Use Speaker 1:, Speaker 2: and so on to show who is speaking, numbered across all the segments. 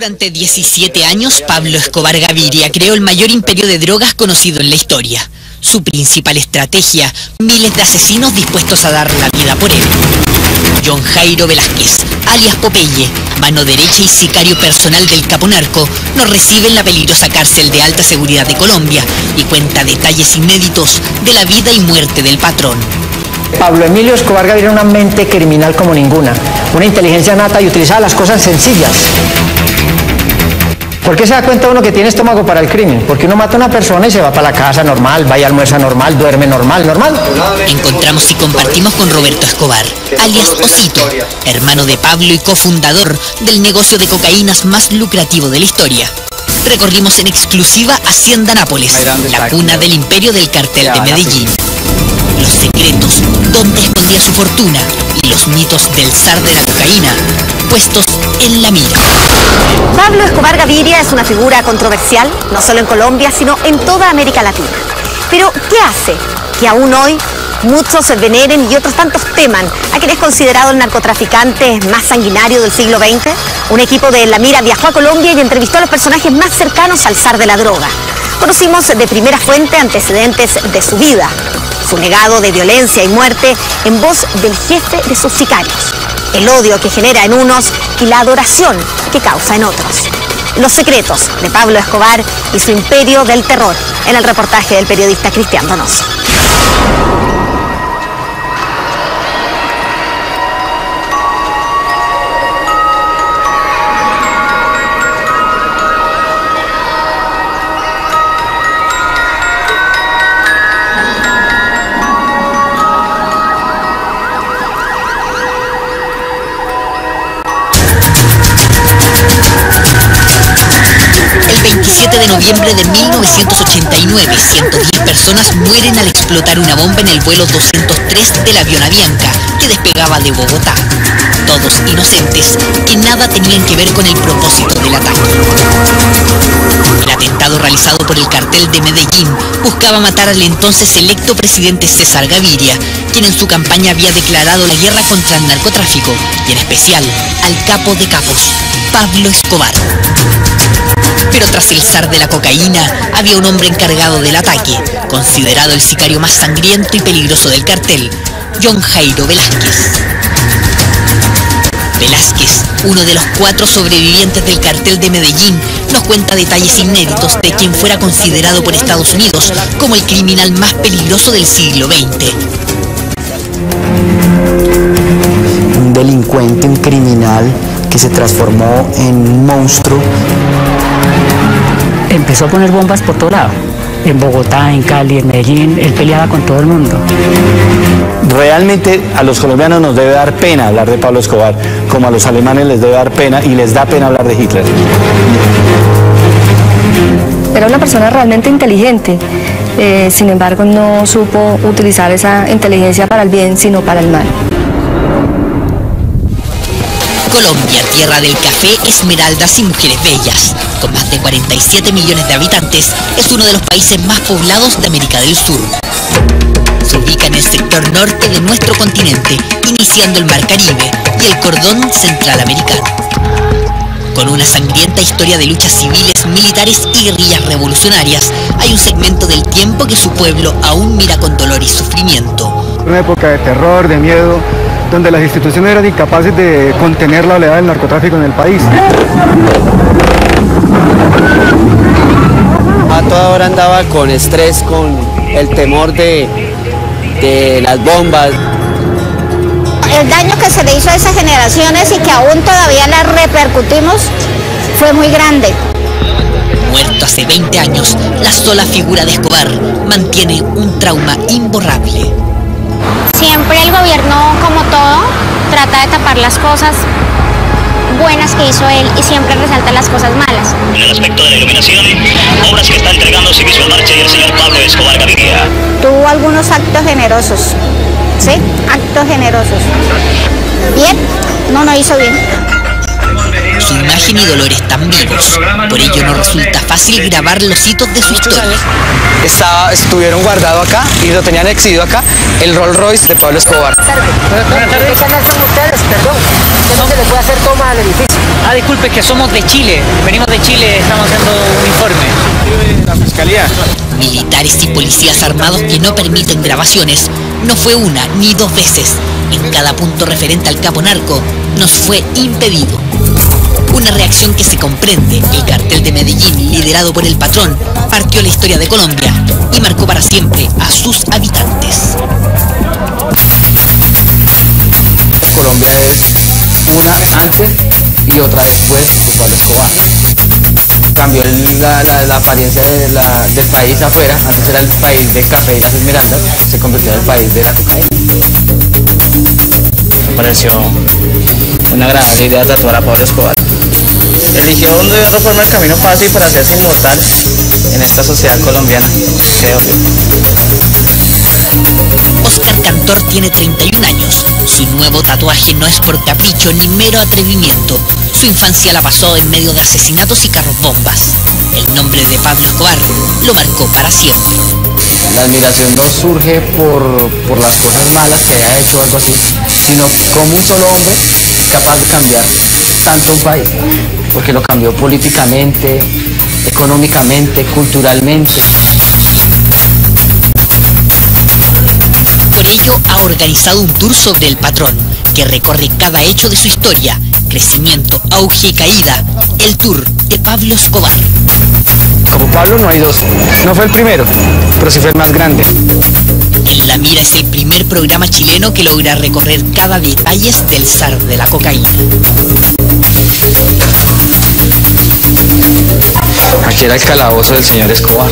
Speaker 1: Durante 17 años, Pablo Escobar Gaviria creó el mayor imperio de drogas conocido en la historia. Su principal estrategia, miles de asesinos dispuestos a dar la vida por él. John Jairo Velázquez, alias Popeye, mano derecha y sicario personal del Caponarco, nos recibe en la peligrosa cárcel de alta seguridad de Colombia y cuenta detalles inéditos de la vida y muerte del patrón.
Speaker 2: Pablo Emilio Escobar Gaviria una mente criminal como ninguna, una inteligencia nata y utilizaba las cosas sencillas. ¿Por qué se da cuenta uno que tiene estómago para el crimen? Porque uno mata a una persona y se va para la casa normal, va y almuerza normal, duerme normal, normal.
Speaker 1: Encontramos y compartimos con Roberto Escobar, alias Osito, hermano de Pablo y cofundador del negocio de cocaínas más lucrativo de la historia. Recorrimos en exclusiva Hacienda Nápoles, la cuna del imperio del cartel de Medellín. Los secretos, dónde escondía su fortuna y los mitos del zar de la cocaína, puestos en la mira.
Speaker 3: Pablo Escobar Gaviria es una figura controversial, no solo en Colombia, sino en toda América Latina. Pero, ¿qué hace que aún hoy muchos se veneren y otros tantos teman a quien es considerado el narcotraficante más sanguinario del siglo XX? Un equipo de La Mira viajó a Colombia y entrevistó a los personajes más cercanos al zar de la droga. Conocimos de primera fuente antecedentes de su vida, su legado de violencia y muerte en voz del jefe de sus sicarios, el odio que genera en unos y la adoración que causa en otros. Los secretos de Pablo Escobar y su imperio del terror en el reportaje del periodista Cristian Donoso.
Speaker 1: El 27 de noviembre de 1989, 110 personas mueren al explotar una bomba en el vuelo 203 del avión Avianca que despegaba de Bogotá. Todos inocentes que nada tenían que ver con el propósito del ataque. El atentado realizado por el cartel de Medellín buscaba matar al entonces electo presidente César Gaviria, quien en su campaña había declarado la guerra contra el narcotráfico y en especial al capo de capos, Pablo Escobar. Pero tras el zar de la cocaína había un hombre encargado del ataque, considerado el sicario más sangriento y peligroso del cartel, John Jairo Velázquez. Velázquez, uno de los cuatro sobrevivientes del cartel de Medellín, nos cuenta detalles inéditos de quien fuera considerado por Estados Unidos como el criminal más peligroso del siglo XX.
Speaker 2: Un delincuente, un criminal que se transformó en un monstruo.
Speaker 4: Empezó a poner bombas por todo lado. En Bogotá, en Cali, en Medellín, él peleaba con todo el mundo.
Speaker 5: Realmente a los colombianos nos debe dar pena hablar de Pablo Escobar, como a los alemanes les debe dar pena y les da pena hablar de Hitler.
Speaker 6: Era una persona realmente inteligente, eh, sin embargo no supo utilizar esa inteligencia para el bien, sino para el mal.
Speaker 1: Colombia, tierra del café, esmeraldas y mujeres bellas. Con más de 47 millones de habitantes, es uno de los países más poblados de América del Sur. Se ubica en el sector norte de nuestro continente, iniciando el Mar Caribe y el cordón central americano. Con una sangrienta historia de luchas civiles, militares y guerrillas revolucionarias, hay un segmento del tiempo que su pueblo aún mira con dolor y sufrimiento.
Speaker 7: Una época de terror, de miedo, donde las instituciones eran incapaces de contener la oleada del narcotráfico en el país.
Speaker 8: A toda hora andaba con estrés, con el temor de, de las bombas.
Speaker 3: El daño que se le hizo a esas generaciones y que aún todavía las repercutimos fue muy grande.
Speaker 1: Muerto hace 20 años, la sola figura de Escobar mantiene un trauma imborrable.
Speaker 9: Siempre el gobierno, como todo, trata de tapar las cosas buenas que hizo él y siempre resalta las cosas malas.
Speaker 10: En el aspecto de la iluminación, obras que está entregando Servicio en Marcha y el señor Pablo Escobar Gaviria.
Speaker 3: Tuvo algunos actos generosos, ¿sí? Actos generosos. Bien, no, no hizo bien.
Speaker 1: Su imagen y dolores tan vivos. Por ello no resulta fácil grabar los hitos de su historia.
Speaker 11: Estaba, estuvieron guardados acá y lo tenían exhibido acá el Rolls Royce de Pablo Escobar.
Speaker 2: ¿Qué canal son ustedes? Perdón. ¿Qué no se le puede hacer toma al edificio?
Speaker 4: Ah, disculpe, que somos de Chile. Venimos de Chile, estamos haciendo un informe.
Speaker 5: La fiscalía.
Speaker 1: Militares y policías armados que no permiten grabaciones no fue una ni dos veces. En cada punto referente al capo narco nos fue impedido. Una reacción que se comprende. El cartel de Medellín, liderado por el patrón, partió la historia de Colombia y marcó para siempre a sus habitantes.
Speaker 11: Colombia es una antes y otra después de Pablo Escobar. Cambió la, la- la apariencia de la- del país afuera, antes era el país de café y las esmeraldas, se convirtió en el país de la cocaína.
Speaker 12: Me pareció una gran idea tatuar a Pablo Escobar. Eligió de otra forma el camino fácil para hacerse inmortal en esta sociedad colombiana. Qué obvio.
Speaker 1: Oscar Cantor tiene 31 años. Su nuevo tatuaje no es por capricho ni mero atrevimiento. Su infancia la pasó en medio de asesinatos y carros bombas. El nombre de Pablo Escobar lo marcó para siempre.
Speaker 11: La admiración no surge por, por las cosas malas que haya hecho o algo así, sino como un solo hombre capaz de cambiar tanto un país, porque lo cambió políticamente, económicamente, culturalmente.
Speaker 1: Por ello ha organizado un tour sobre el patrón, que recorre cada hecho de su historia, crecimiento, auge y caída, el tour de Pablo Escobar.
Speaker 5: Como Pablo no hay dos. No fue el primero, pero sí fue el más grande.
Speaker 1: En La Mira es el primer programa chileno que logra recorrer cada detalle del zar de la cocaína.
Speaker 11: Aquí era el calabozo del señor Escobar,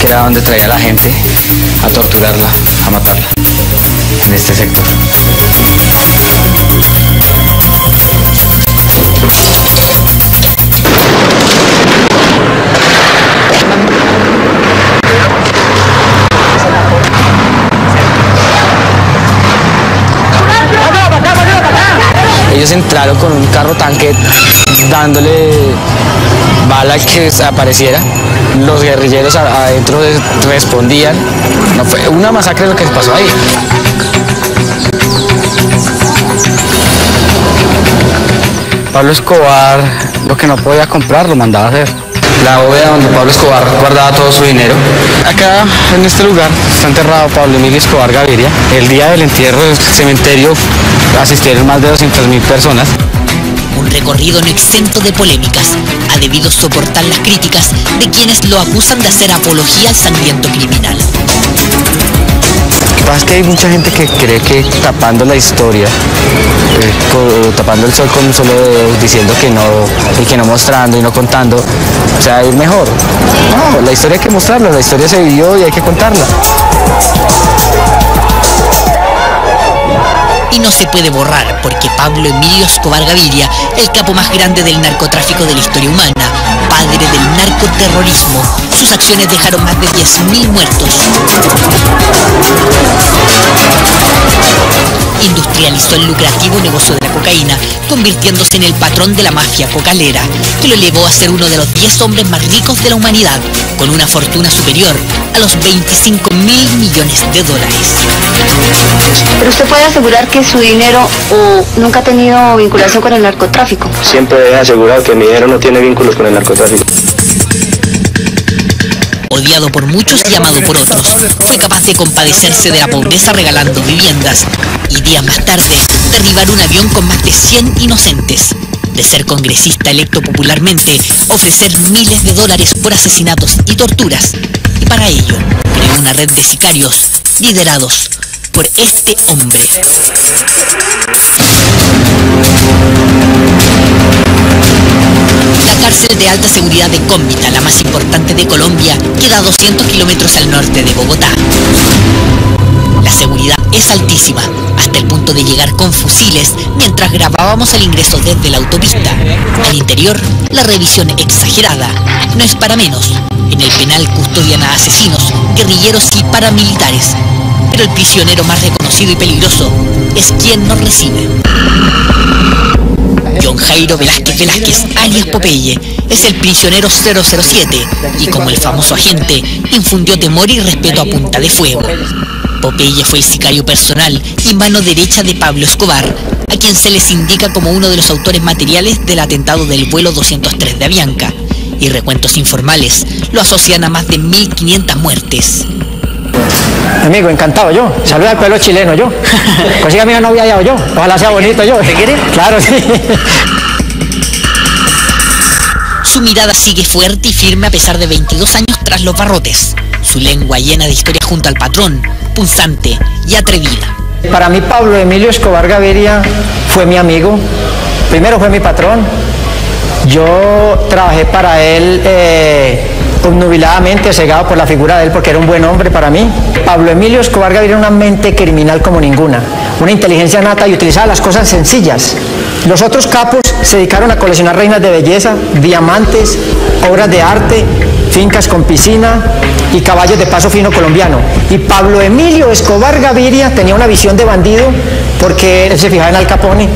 Speaker 11: que era donde traía a la gente a torturarla, a matarla, en este sector. Ellos entraron con un carro tanque dándole bala al que apareciera. Los guerrilleros adentro de- respondían. No fue una masacre lo que se pasó ahí. Pablo Escobar lo que no podía comprar lo mandaba a hacer. La bóveda donde Pablo Escobar guardaba todo su dinero. Acá, en este lugar, está enterrado Pablo Emilio Escobar Gaviria. El día del entierro del cementerio asistieron más de 200.000 personas.
Speaker 1: Un recorrido no exento de polémicas. Ha debido soportar las críticas de quienes lo acusan de hacer apología al sangriento criminal.
Speaker 11: Lo que pasa es que hay mucha gente que cree que tapando la historia, eh, co- tapando el sol con un solo dedo, diciendo que no, y que no mostrando y no contando, o sea, es mejor. No, la historia hay que mostrarla, la historia se vivió y hay que contarla.
Speaker 1: Y no se puede borrar porque Pablo Emilio Escobar Gaviria, el capo más grande del narcotráfico de la historia humana, padre del narcoterrorismo, sus acciones dejaron más de 10.000 muertos. Industrializó el lucrativo negocio de cocaína, convirtiéndose en el patrón de la mafia cocalera, que lo llevó a ser uno de los 10 hombres más ricos de la humanidad, con una fortuna superior a los 25 mil millones de dólares.
Speaker 13: Pero usted puede asegurar que su dinero o nunca ha tenido vinculación con el narcotráfico.
Speaker 14: Siempre he asegurado que mi dinero no tiene vínculos con el narcotráfico.
Speaker 1: Odiado por muchos y amado por otros, fue capaz de compadecerse de la pobreza regalando viviendas y días más tarde derribar un avión con más de 100 inocentes. De ser congresista electo popularmente, ofrecer miles de dólares por asesinatos y torturas. Y para ello, creó una red de sicarios liderados por este hombre. La cárcel de alta seguridad de Cómbita, la más importante de Colombia, queda a 200 kilómetros al norte de Bogotá. La seguridad es altísima, hasta el punto de llegar con fusiles mientras grabábamos el ingreso desde la autopista. Al interior, la revisión exagerada. No es para menos. En el penal custodian a asesinos, guerrilleros y paramilitares. Pero el prisionero más reconocido y peligroso es quien nos recibe. John Jairo Velázquez Velázquez, alias Popeye, es el prisionero 007 y como el famoso agente, infundió temor y respeto a punta de fuego. Popeye fue el sicario personal y mano derecha de Pablo Escobar, a quien se les indica como uno de los autores materiales del atentado del vuelo 203 de Avianca, y recuentos informales lo asocian a más de 1.500 muertes.
Speaker 2: Amigo, encantado yo. Saluda al pueblo chileno yo. Consígame una novia yo. Ojalá sea bonito yo. ¿Te quieres? Claro, sí.
Speaker 1: Su mirada sigue fuerte y firme a pesar de 22 años tras los barrotes. Su lengua llena de historia junto al patrón, punzante y atrevida.
Speaker 2: Para mí Pablo Emilio Escobar Gaviria fue mi amigo. Primero fue mi patrón. Yo trabajé para él eh, obnubiladamente, cegado por la figura de él, porque era un buen hombre para mí. Pablo Emilio Escobar Gaviria era una mente criminal como ninguna, una inteligencia nata y utilizaba las cosas sencillas. Los otros capos se dedicaron a coleccionar reinas de belleza, diamantes, obras de arte, fincas con piscina y caballos de paso fino colombiano. Y Pablo Emilio Escobar Gaviria tenía una visión de bandido porque él se fijaba en Al Capone.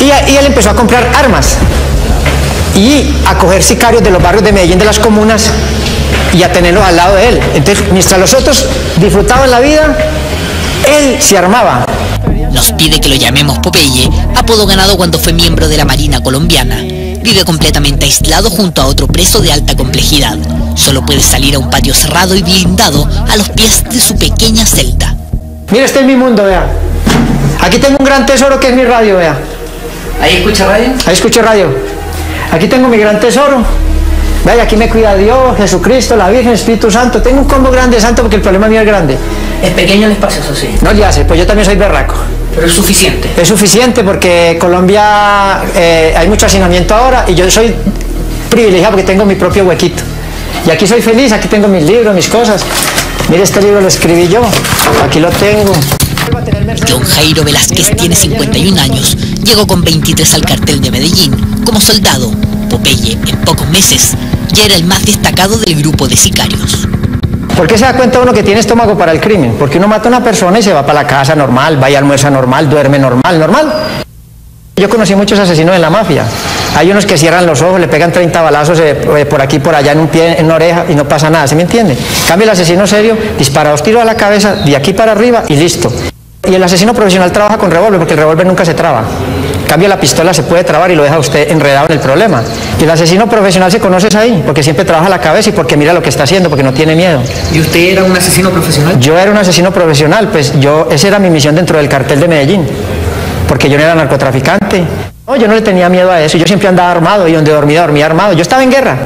Speaker 2: Y, y él empezó a comprar armas y a coger sicarios de los barrios de Medellín, de las comunas, y a tenerlos al lado de él. Entonces, mientras los otros disfrutaban la vida, él se armaba.
Speaker 1: Nos pide que lo llamemos Popeye, apodo ganado cuando fue miembro de la Marina colombiana. Vive completamente aislado junto a otro preso de alta complejidad. Solo puede salir a un patio cerrado y blindado a los pies de su pequeña celda.
Speaker 2: Mira, este es mi mundo, vea. Aquí tengo un gran tesoro que es mi radio, vea.
Speaker 1: ¿Ahí escucha radio?
Speaker 2: Ahí escucho radio. Aquí tengo mi gran tesoro. Vaya, aquí me cuida Dios, Jesucristo, la Virgen, Espíritu Santo. Tengo un combo grande santo porque el problema mío es grande.
Speaker 1: Es pequeño el espacio, eso sí.
Speaker 2: No, ya sé, pues yo también soy berraco.
Speaker 1: Pero es suficiente.
Speaker 2: Es suficiente porque Colombia eh, hay mucho hacinamiento ahora y yo soy privilegiado porque tengo mi propio huequito. Y aquí soy feliz, aquí tengo mis libros, mis cosas. Mire, este libro lo escribí yo, aquí lo tengo.
Speaker 1: John Jairo Velázquez tiene 51 años, llegó con 23 al cartel de Medellín. Como soldado, Popeye, en pocos meses, ya era el más destacado del grupo de sicarios.
Speaker 2: ¿Por qué se da cuenta uno que tiene estómago para el crimen? Porque uno mata a una persona y se va para la casa normal, va y almuerza normal, duerme normal, normal. Yo conocí muchos asesinos en la mafia. Hay unos que cierran los ojos, le pegan 30 balazos eh, por aquí, por allá, en un pie, en una oreja y no pasa nada, ¿se me entiende? Cambia el asesino serio, dispara dos tiros a la cabeza, de aquí para arriba y listo. Y el asesino profesional trabaja con revólver porque el revólver nunca se traba. Cambia la pistola, se puede trabar y lo deja usted enredado en el problema. Y el asesino profesional se conoce ahí porque siempre trabaja la cabeza y porque mira lo que está haciendo, porque no tiene miedo.
Speaker 1: ¿Y usted era un asesino profesional?
Speaker 2: Yo era un asesino profesional, pues yo, esa era mi misión dentro del cartel de Medellín, porque yo no era narcotraficante. No, yo no le tenía miedo a eso, yo siempre andaba armado y donde dormía, dormía armado. Yo estaba en guerra.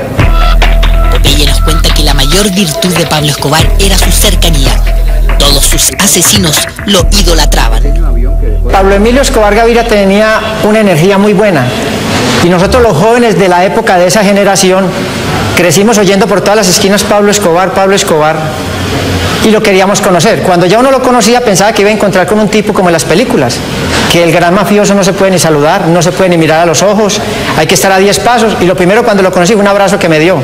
Speaker 1: Popeye nos cuenta que la mayor virtud de Pablo Escobar era su cercanía. Todos sus asesinos lo idolatraban.
Speaker 2: Pablo Emilio Escobar Gaviria tenía una energía muy buena y nosotros los jóvenes de la época de esa generación crecimos oyendo por todas las esquinas Pablo Escobar, Pablo Escobar y lo queríamos conocer. Cuando ya uno lo conocía pensaba que iba a encontrar con un tipo como en las películas, que el gran mafioso no se puede ni saludar, no se puede ni mirar a los ojos, hay que estar a 10 pasos y lo primero cuando lo conocí fue un abrazo que me dio.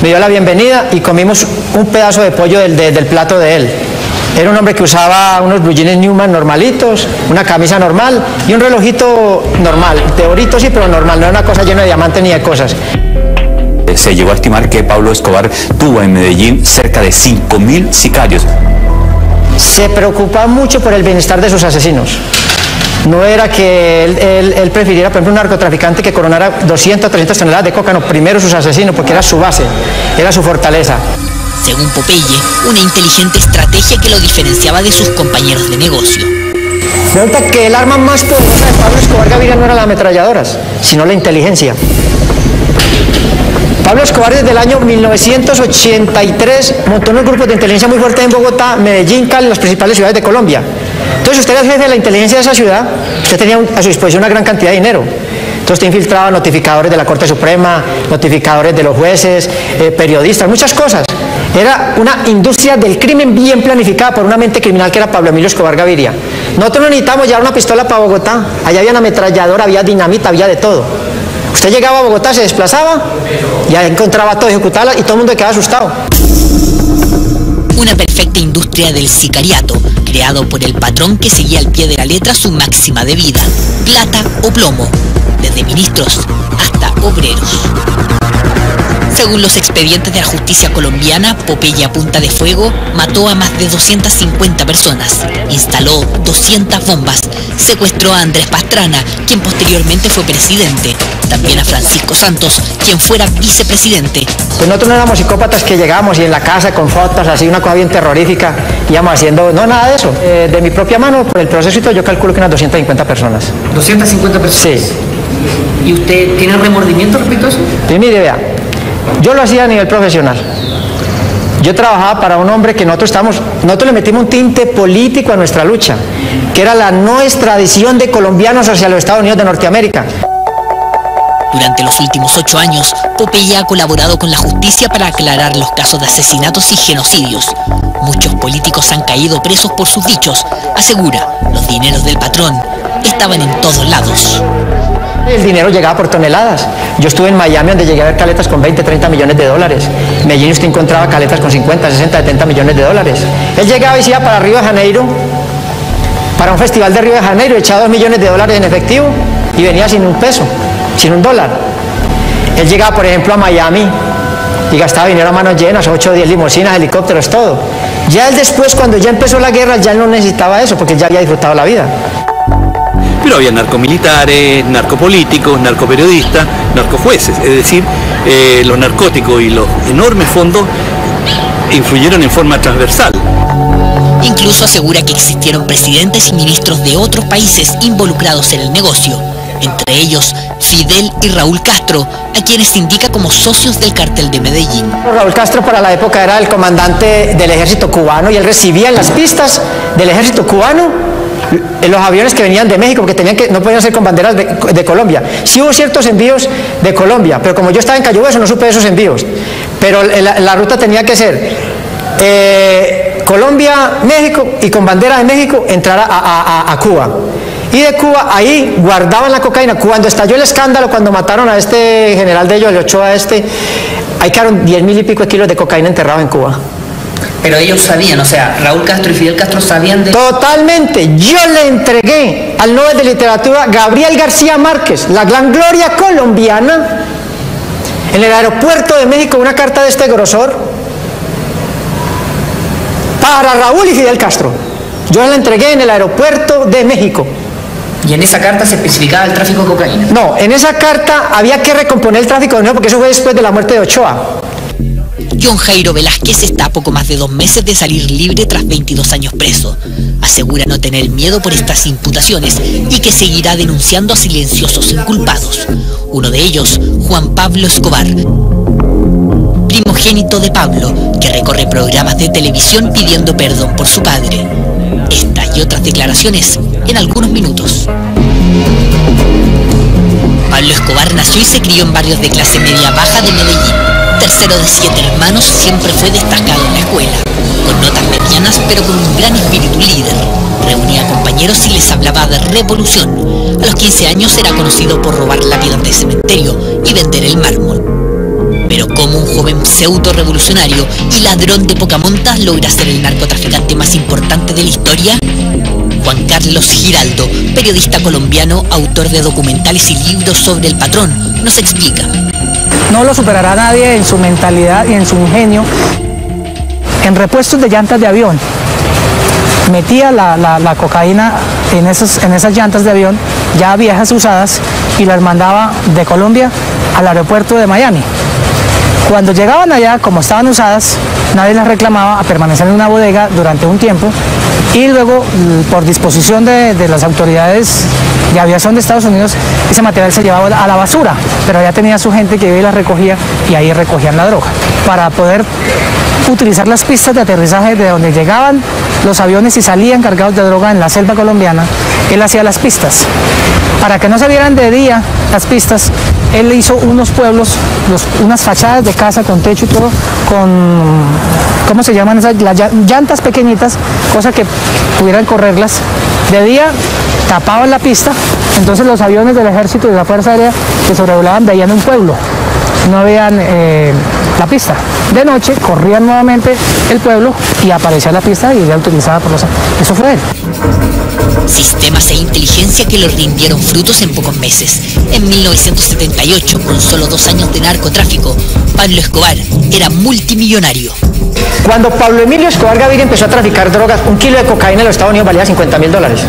Speaker 2: Me dio la bienvenida y comimos un pedazo de pollo del, de, del plato de él. Era un hombre que usaba unos blue jeans Newman normalitos, una camisa normal y un relojito normal. De orito sí, pero normal, no era una cosa llena de diamantes ni de cosas.
Speaker 15: Se llegó a estimar que Pablo Escobar tuvo en Medellín cerca de 5.000 sicarios.
Speaker 2: Se preocupaba mucho por el bienestar de sus asesinos. No era que él, él, él, prefiriera, por ejemplo, un narcotraficante que coronara 200 o 300 toneladas de coca, no, primero sus asesinos, porque era su base, era su fortaleza.
Speaker 1: Según Popeye, una inteligente estrategia que lo diferenciaba de sus compañeros de negocio.
Speaker 2: Resulta que el arma más poderosa de Pablo Escobar Gaviria no eran las ametralladoras, sino la inteligencia. Pablo Escobar desde el año 1983 montó unos grupos de inteligencia muy fuertes en Bogotá, Medellín, Cali, las principales ciudades de Colombia. Entonces usted era jefe de la inteligencia de esa ciudad, usted tenía a su disposición una gran cantidad de dinero. Entonces usted infiltraba notificadores de la Corte Suprema, notificadores de los jueces, eh, periodistas, muchas cosas. Era una industria del crimen bien planificada por una mente criminal que era Pablo Emilio Escobar Gaviria. Nosotros no necesitamos llevar una pistola para Bogotá. Allá había una ametralladora, había dinamita, había de todo. Usted llegaba a Bogotá, se desplazaba, ya encontraba todo ejecutado y todo el mundo quedaba asustado.
Speaker 1: Una perfecta industria del sicariato, creado por el patrón que seguía al pie de la letra su máxima de vida, plata o plomo, desde ministros hasta obreros. Según los expedientes de la justicia colombiana, Popeye a Punta de Fuego mató a más de 250 personas, instaló 200 bombas, secuestró a Andrés Pastrana, quien posteriormente fue presidente, también a Francisco Santos, quien fuera vicepresidente.
Speaker 2: Pues nosotros no éramos psicópatas que llegábamos y en la casa con fotos, así una cosa bien terrorífica, íbamos haciendo, no, nada de eso. Eh, de mi propia mano, por el proceso y todo, yo calculo que unas 250 personas.
Speaker 16: ¿250 personas?
Speaker 2: Sí.
Speaker 16: ¿Y usted tiene remordimiento respecto a eso?
Speaker 2: Y mire, vea, yo lo hacía a nivel profesional. Yo trabajaba para un hombre que nosotros estamos, nosotros le metimos un tinte político a nuestra lucha, que era la no extradición de colombianos hacia los Estados Unidos de Norteamérica.
Speaker 1: Durante los últimos ocho años, Popeye ha colaborado con la justicia para aclarar los casos de asesinatos y genocidios. Muchos políticos han caído presos por sus dichos. Asegura, los dineros del patrón estaban en todos lados.
Speaker 2: El dinero llegaba por toneladas. Yo estuve en Miami donde llegué a ver caletas con 20, 30 millones de dólares. En Medellín usted encontraba caletas con 50, 60, 70 millones de dólares. Él llegaba y se iba para Río de Janeiro, para un festival de Río de Janeiro, echaba 2 millones de dólares en efectivo y venía sin un peso, sin un dólar. Él llegaba, por ejemplo, a Miami y gastaba dinero a manos llenas, 8 o 10 limusinas, helicópteros, todo. Ya él después, cuando ya empezó la guerra, ya no necesitaba eso porque ya había disfrutado la vida.
Speaker 17: Pero había narcomilitares, narcopolíticos, narcoperiodistas, narcojueces. Es decir, eh, los narcóticos y los enormes fondos influyeron en forma transversal.
Speaker 1: Incluso asegura que existieron presidentes y ministros de otros países involucrados en el negocio, entre ellos Fidel y Raúl Castro, a quienes indica como socios del cartel de Medellín.
Speaker 2: Raúl Castro para la época era el comandante del ejército cubano y él recibía en las pistas del ejército cubano los aviones que venían de México, porque tenían que, no podían ser con banderas de, Colombia. Sí hubo ciertos envíos de Colombia, pero como yo estaba en Cayo Hueso no supe esos envíos. Pero la, ruta tenía que ser eh, Colombia, México y con bandera de México entrar a, a, a, Cuba. Y de Cuba ahí guardaban la cocaína. Cuando estalló el escándalo, cuando mataron a este general de ellos, el Ochoa este, ahí quedaron 10 mil y pico de kilos de cocaína enterrado en Cuba.
Speaker 16: Pero ellos sabían, o sea, Raúl Castro y Fidel Castro sabían de...
Speaker 2: Totalmente. Yo le entregué al Nobel de Literatura Gabriel García Márquez, la gran gloria colombiana, en el aeropuerto de México una carta de este grosor para Raúl y Fidel Castro. Yo la entregué en el aeropuerto de México.
Speaker 16: ¿Y en esa carta se especificaba el tráfico de cocaína?
Speaker 2: No, en esa carta había que recomponer el tráfico de nuevo porque eso fue después de la muerte de Ochoa.
Speaker 1: John Jairo Velázquez está a poco más de dos meses de salir libre tras 22 años preso. Asegura no tener miedo por estas imputaciones y que seguirá denunciando a silenciosos inculpados. Uno de ellos, Juan Pablo Escobar, primogénito de Pablo, que recorre programas de televisión pidiendo perdón por su padre. Esta y otras declaraciones en algunos minutos. Pablo Escobar nació y se crió en barrios de clase media baja de Medellín tercero de siete hermanos, siempre fue destacado en la escuela, con notas medianas pero con un gran espíritu líder. Reunía compañeros y les hablaba de revolución. A los 15 años era conocido por robar lápidas de cementerio y vender el mármol. Pero como un joven pseudo revolucionario y ladrón de poca monta logra ser el narcotraficante más importante de la historia, Juan Carlos Giraldo, periodista colombiano, autor de documentales y libros sobre el patrón, nos explica.
Speaker 18: No lo superará nadie en su mentalidad y en su ingenio. En repuestos de llantas de avión, metía la, cocaína en esas llantas de avión, ya viejas usadas, y las mandaba de Colombia al aeropuerto de Miami. Cuando llegaban allá, como estaban usadas, nadie las reclamaba a permanecer en una bodega durante un tiempo y luego, por disposición de, las autoridades de aviación de Estados Unidos, ese material se llevaba a la basura, pero allá tenía su gente que iba y la recogía y ahí recogían la droga. Para poder utilizar las pistas de aterrizaje de donde llegaban los aviones y salían cargados de droga en la selva colombiana, él hacía las pistas. Para que no se vieran de día las pistas, él hizo unos pueblos, los, unas fachadas de casa con techo y todo, con, ¿cómo se llaman esas? Las llantas pequeñitas, cosa que pudieran correrlas. De día tapaban la pista, entonces los aviones del ejército y de la Fuerza Aérea que sobrevolaban veían un pueblo. no veían eh, la pista. De noche corrían nuevamente el pueblo y aparecía la pista y era utilizada por los... Eso fue él.
Speaker 1: Sistemas e inteligencia que le rindieron frutos en pocos meses. En 1978, con solo dos años de narcotráfico, Pablo Escobar era multimillonario.
Speaker 2: Cuando Pablo Emilio Escobar Gaviria empezó a traficar drogas, un kilo de cocaína en los Estados Unidos valía 50 mil dólares.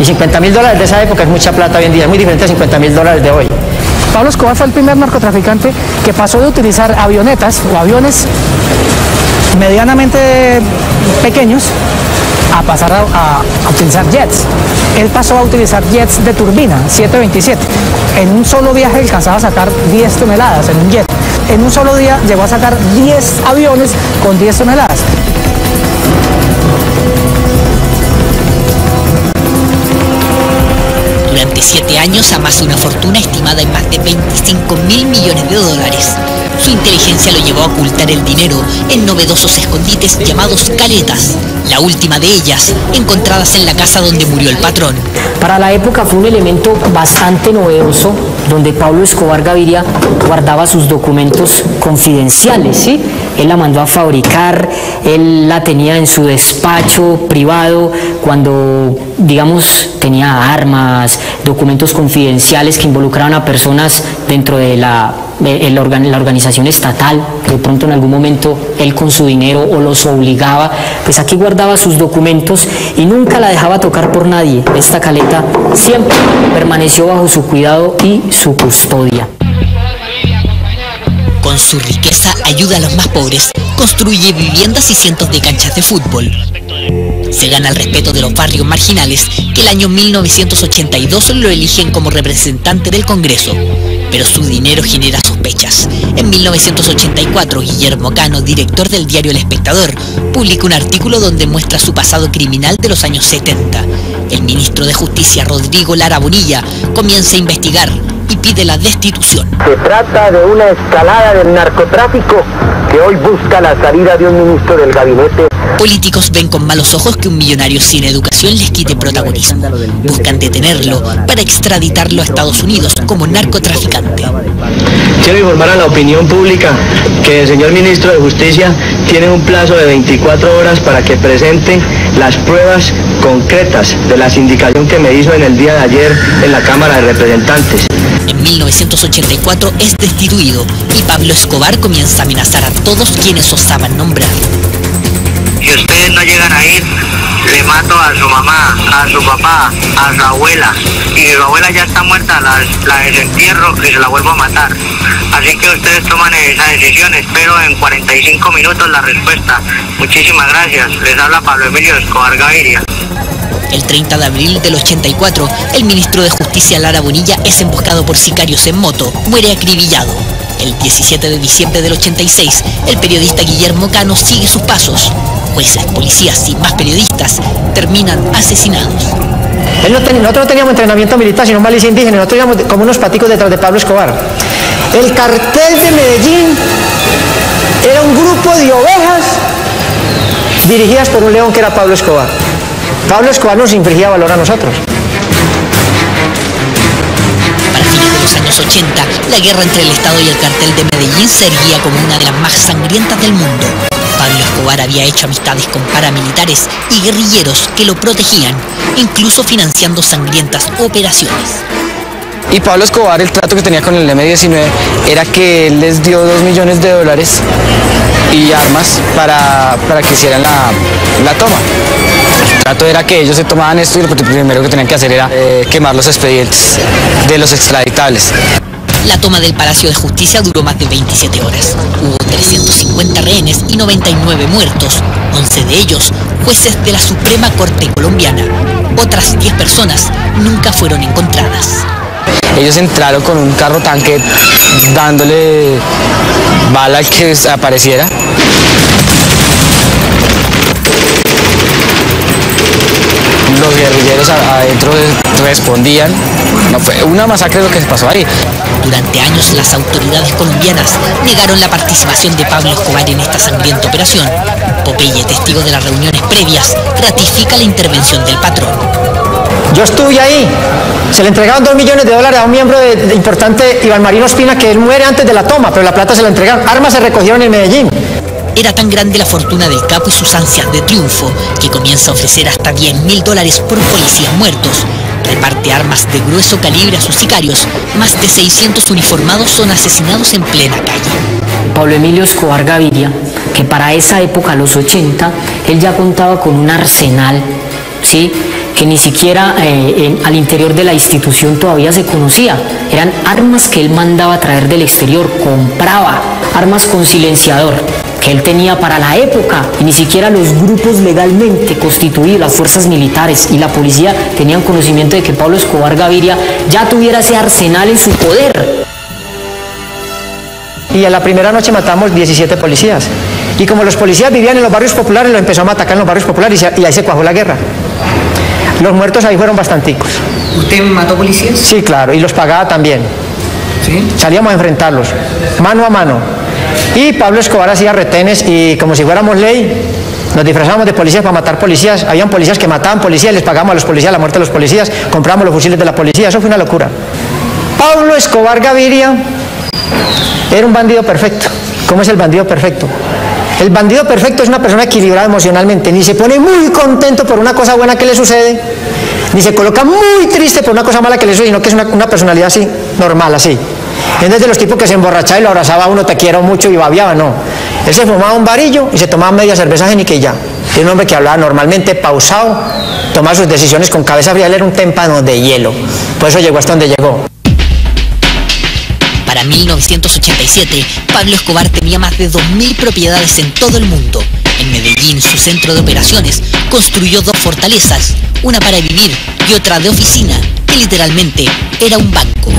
Speaker 2: Y 50 mil dólares de esa época es mucha plata hoy en día, es muy diferente a 50 mil dólares de hoy.
Speaker 18: Pablo Escobar fue el primer narcotraficante que pasó de utilizar avionetas o aviones medianamente pequeños a pasar a, utilizar jets. Él pasó a utilizar jets de turbina, 727. En un solo viaje alcanzaba a sacar 10 toneladas en un jet. En un solo día llegó a sacar 10 aviones con 10 toneladas.
Speaker 1: Durante siete años amasa una fortuna estimada en más de 25 mil millones de dólares. Su inteligencia lo llevó a ocultar el dinero en novedosos escondites llamados caletas, la última de ellas encontradas en la casa donde murió el patrón.
Speaker 19: Para la época fue un elemento bastante novedoso donde Pablo Escobar Gaviria guardaba sus documentos confidenciales, ¿sí? Él la mandó a fabricar, él la tenía en su despacho privado cuando, digamos, tenía armas, documentos confidenciales que involucraban a personas dentro de la, la, organización estatal, que de pronto en algún momento él con su dinero o los obligaba, pues aquí guardaba sus documentos y nunca la dejaba tocar por nadie. Esta caleta siempre permaneció bajo su cuidado y su custodia.
Speaker 1: Con su riqueza ayuda a los más pobres, construye viviendas y cientos de canchas de fútbol. Se gana el respeto de los barrios marginales que el año 1982 lo eligen como representante del Congreso. Pero su dinero genera sospechas. En 1984, Guillermo Cano, director del diario El Espectador, publica un artículo donde muestra su pasado criminal de los años 70. El ministro de Justicia, Rodrigo Lara Bonilla, comienza a investigar pide la destitución.
Speaker 20: Se trata de una escalada del narcotráfico que hoy busca la salida de un ministro del gabinete.
Speaker 1: Políticos ven con malos ojos que un millonario sin educación les quite protagonismo. Buscan detenerlo para extraditarlo a Estados Unidos como narcotraficante.
Speaker 14: Quiero informar a la opinión pública que el señor ministro de Justicia tiene un plazo de 24 horas para que presente las pruebas concretas de la sindicación que me hizo en el día de ayer en la Cámara de Representantes.
Speaker 1: En 1984 es destituido y Pablo Escobar comienza a amenazar a todos quienes osaban nombrar.
Speaker 21: Si ustedes no llegan a ir, le mato a su mamá, a su papá, a su abuela. Y su abuela ya está muerta, la, la desentierro y se la vuelvo a matar. Así que ustedes toman esa decisión. Espero en 45 minutos la respuesta. Muchísimas gracias. Les habla Pablo Emilio Escobar Gaviria.
Speaker 1: El 30 de abril del 84, el ministro de Justicia Lara Bonilla es emboscado por sicarios en moto, muere acribillado. El 17 de diciembre del 86, el periodista Guillermo Cano sigue sus pasos. Jueces, policías y más periodistas terminan asesinados.
Speaker 2: Nosotros no teníamos entrenamiento militar, sino malicia indígena, nosotros íbamos como unos paticos detrás de Pablo Escobar. El cartel de Medellín era un grupo de ovejas dirigidas por un león que era Pablo Escobar. Pablo Escobar nos infligía valor a nosotros.
Speaker 1: Para fines de los años 80, la guerra entre el Estado y el cartel de Medellín se erguía como una de las más sangrientas del mundo. Pablo Escobar había hecho amistades con paramilitares y guerrilleros que lo protegían, incluso financiando sangrientas operaciones.
Speaker 11: Y Pablo Escobar, el trato que tenía con el M-19 era que él les dio 2 millones de dólares y armas para, para que hicieran la, la toma. El trato era que ellos se tomaban esto y lo primero que tenían que hacer era eh, quemar los expedientes de los extraditables.
Speaker 1: La toma del Palacio de Justicia duró más de 27 horas. Hubo 350 rehenes y 99 muertos, 11 de ellos jueces de la Suprema Corte colombiana. Otras 10 personas nunca fueron encontradas.
Speaker 11: Ellos entraron con un carro tanque dándole bala al que apareciera. Los guerrilleros adentro respondían. No fue una masacre lo que se pasó ahí.
Speaker 1: Durante años las autoridades colombianas negaron la participación de Pablo Escobar en esta sangrienta operación. Popeye, testigo de las reuniones previas, ratifica la intervención del patrón.
Speaker 2: Yo estuve ahí. Se le entregaron dos millones de dólares a un miembro de, de importante, Iván Marino Espina, que él muere antes de la toma, pero la plata se la entregaron. Armas se recogieron en Medellín.
Speaker 1: Era tan grande la fortuna del capo y sus ansias de triunfo que comienza a ofrecer hasta 10 mil dólares por policías muertos. Reparte armas de grueso calibre a sus sicarios. Más de 600 uniformados son asesinados en plena calle.
Speaker 19: Pablo Emilio Escobar Gaviria, que para esa época, los 80, él ya contaba con un arsenal, ¿sí? que ni siquiera eh, al interior de la institución todavía se conocía. Eran armas que él mandaba traer del exterior, compraba armas con silenciador que él tenía para la época y ni siquiera los grupos legalmente constituidos, las fuerzas militares y la policía tenían conocimiento de que Pablo Escobar Gaviria ya tuviera ese arsenal en su poder.
Speaker 2: Y a la primera noche matamos 17 policías. Y como los policías vivían en los barrios populares, los empezamos a atacar en los barrios populares y, se- y ahí se cuajó la guerra. Los muertos ahí fueron bastanticos.
Speaker 16: ¿Usted mató policías?
Speaker 2: Sí, claro, y los pagaba también. Salíamos a enfrentarlos, mano a mano. Y Pablo Escobar hacía retenes y como si fuéramos ley, nos disfrazábamos de policías para matar policías. Habían policías que mataban policías, les pagamos a los policías la muerte de los policías, compramos los fusiles de la policía, eso fue una locura. Pablo Escobar Gaviria era un bandido perfecto. ¿Cómo es el bandido perfecto? El bandido perfecto es una persona equilibrada emocionalmente, ni se pone muy contento por una cosa buena que le sucede, ni se coloca muy triste por una cosa mala que le sucede, sino que es una personalidad así, normal, así. Es desde los tipos que se emborrachaba y lo abrazaba a uno, te quiero mucho y babiaba, no. Él se fumaba un varillo y se tomaba media cerveza génica y ya. Era un hombre que hablaba normalmente, pausado, tomaba sus decisiones con cabeza fría, él era un témpano de hielo. Por eso llegó hasta donde llegó.
Speaker 1: Para 1987, Pablo Escobar tenía más de 2.000 propiedades en todo el mundo. En Medellín, su centro de operaciones, construyó dos fortalezas, una para vivir y otra de oficina, que literalmente era un banco.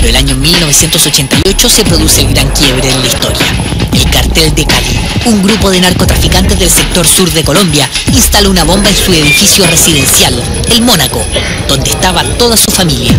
Speaker 1: Pero el año 1988 se produce el gran quiebre en la historia. El cartel de Cali, un grupo de narcotraficantes del sector sur de Colombia, instala una bomba en su edificio residencial, el Mónaco, donde estaba toda su familia.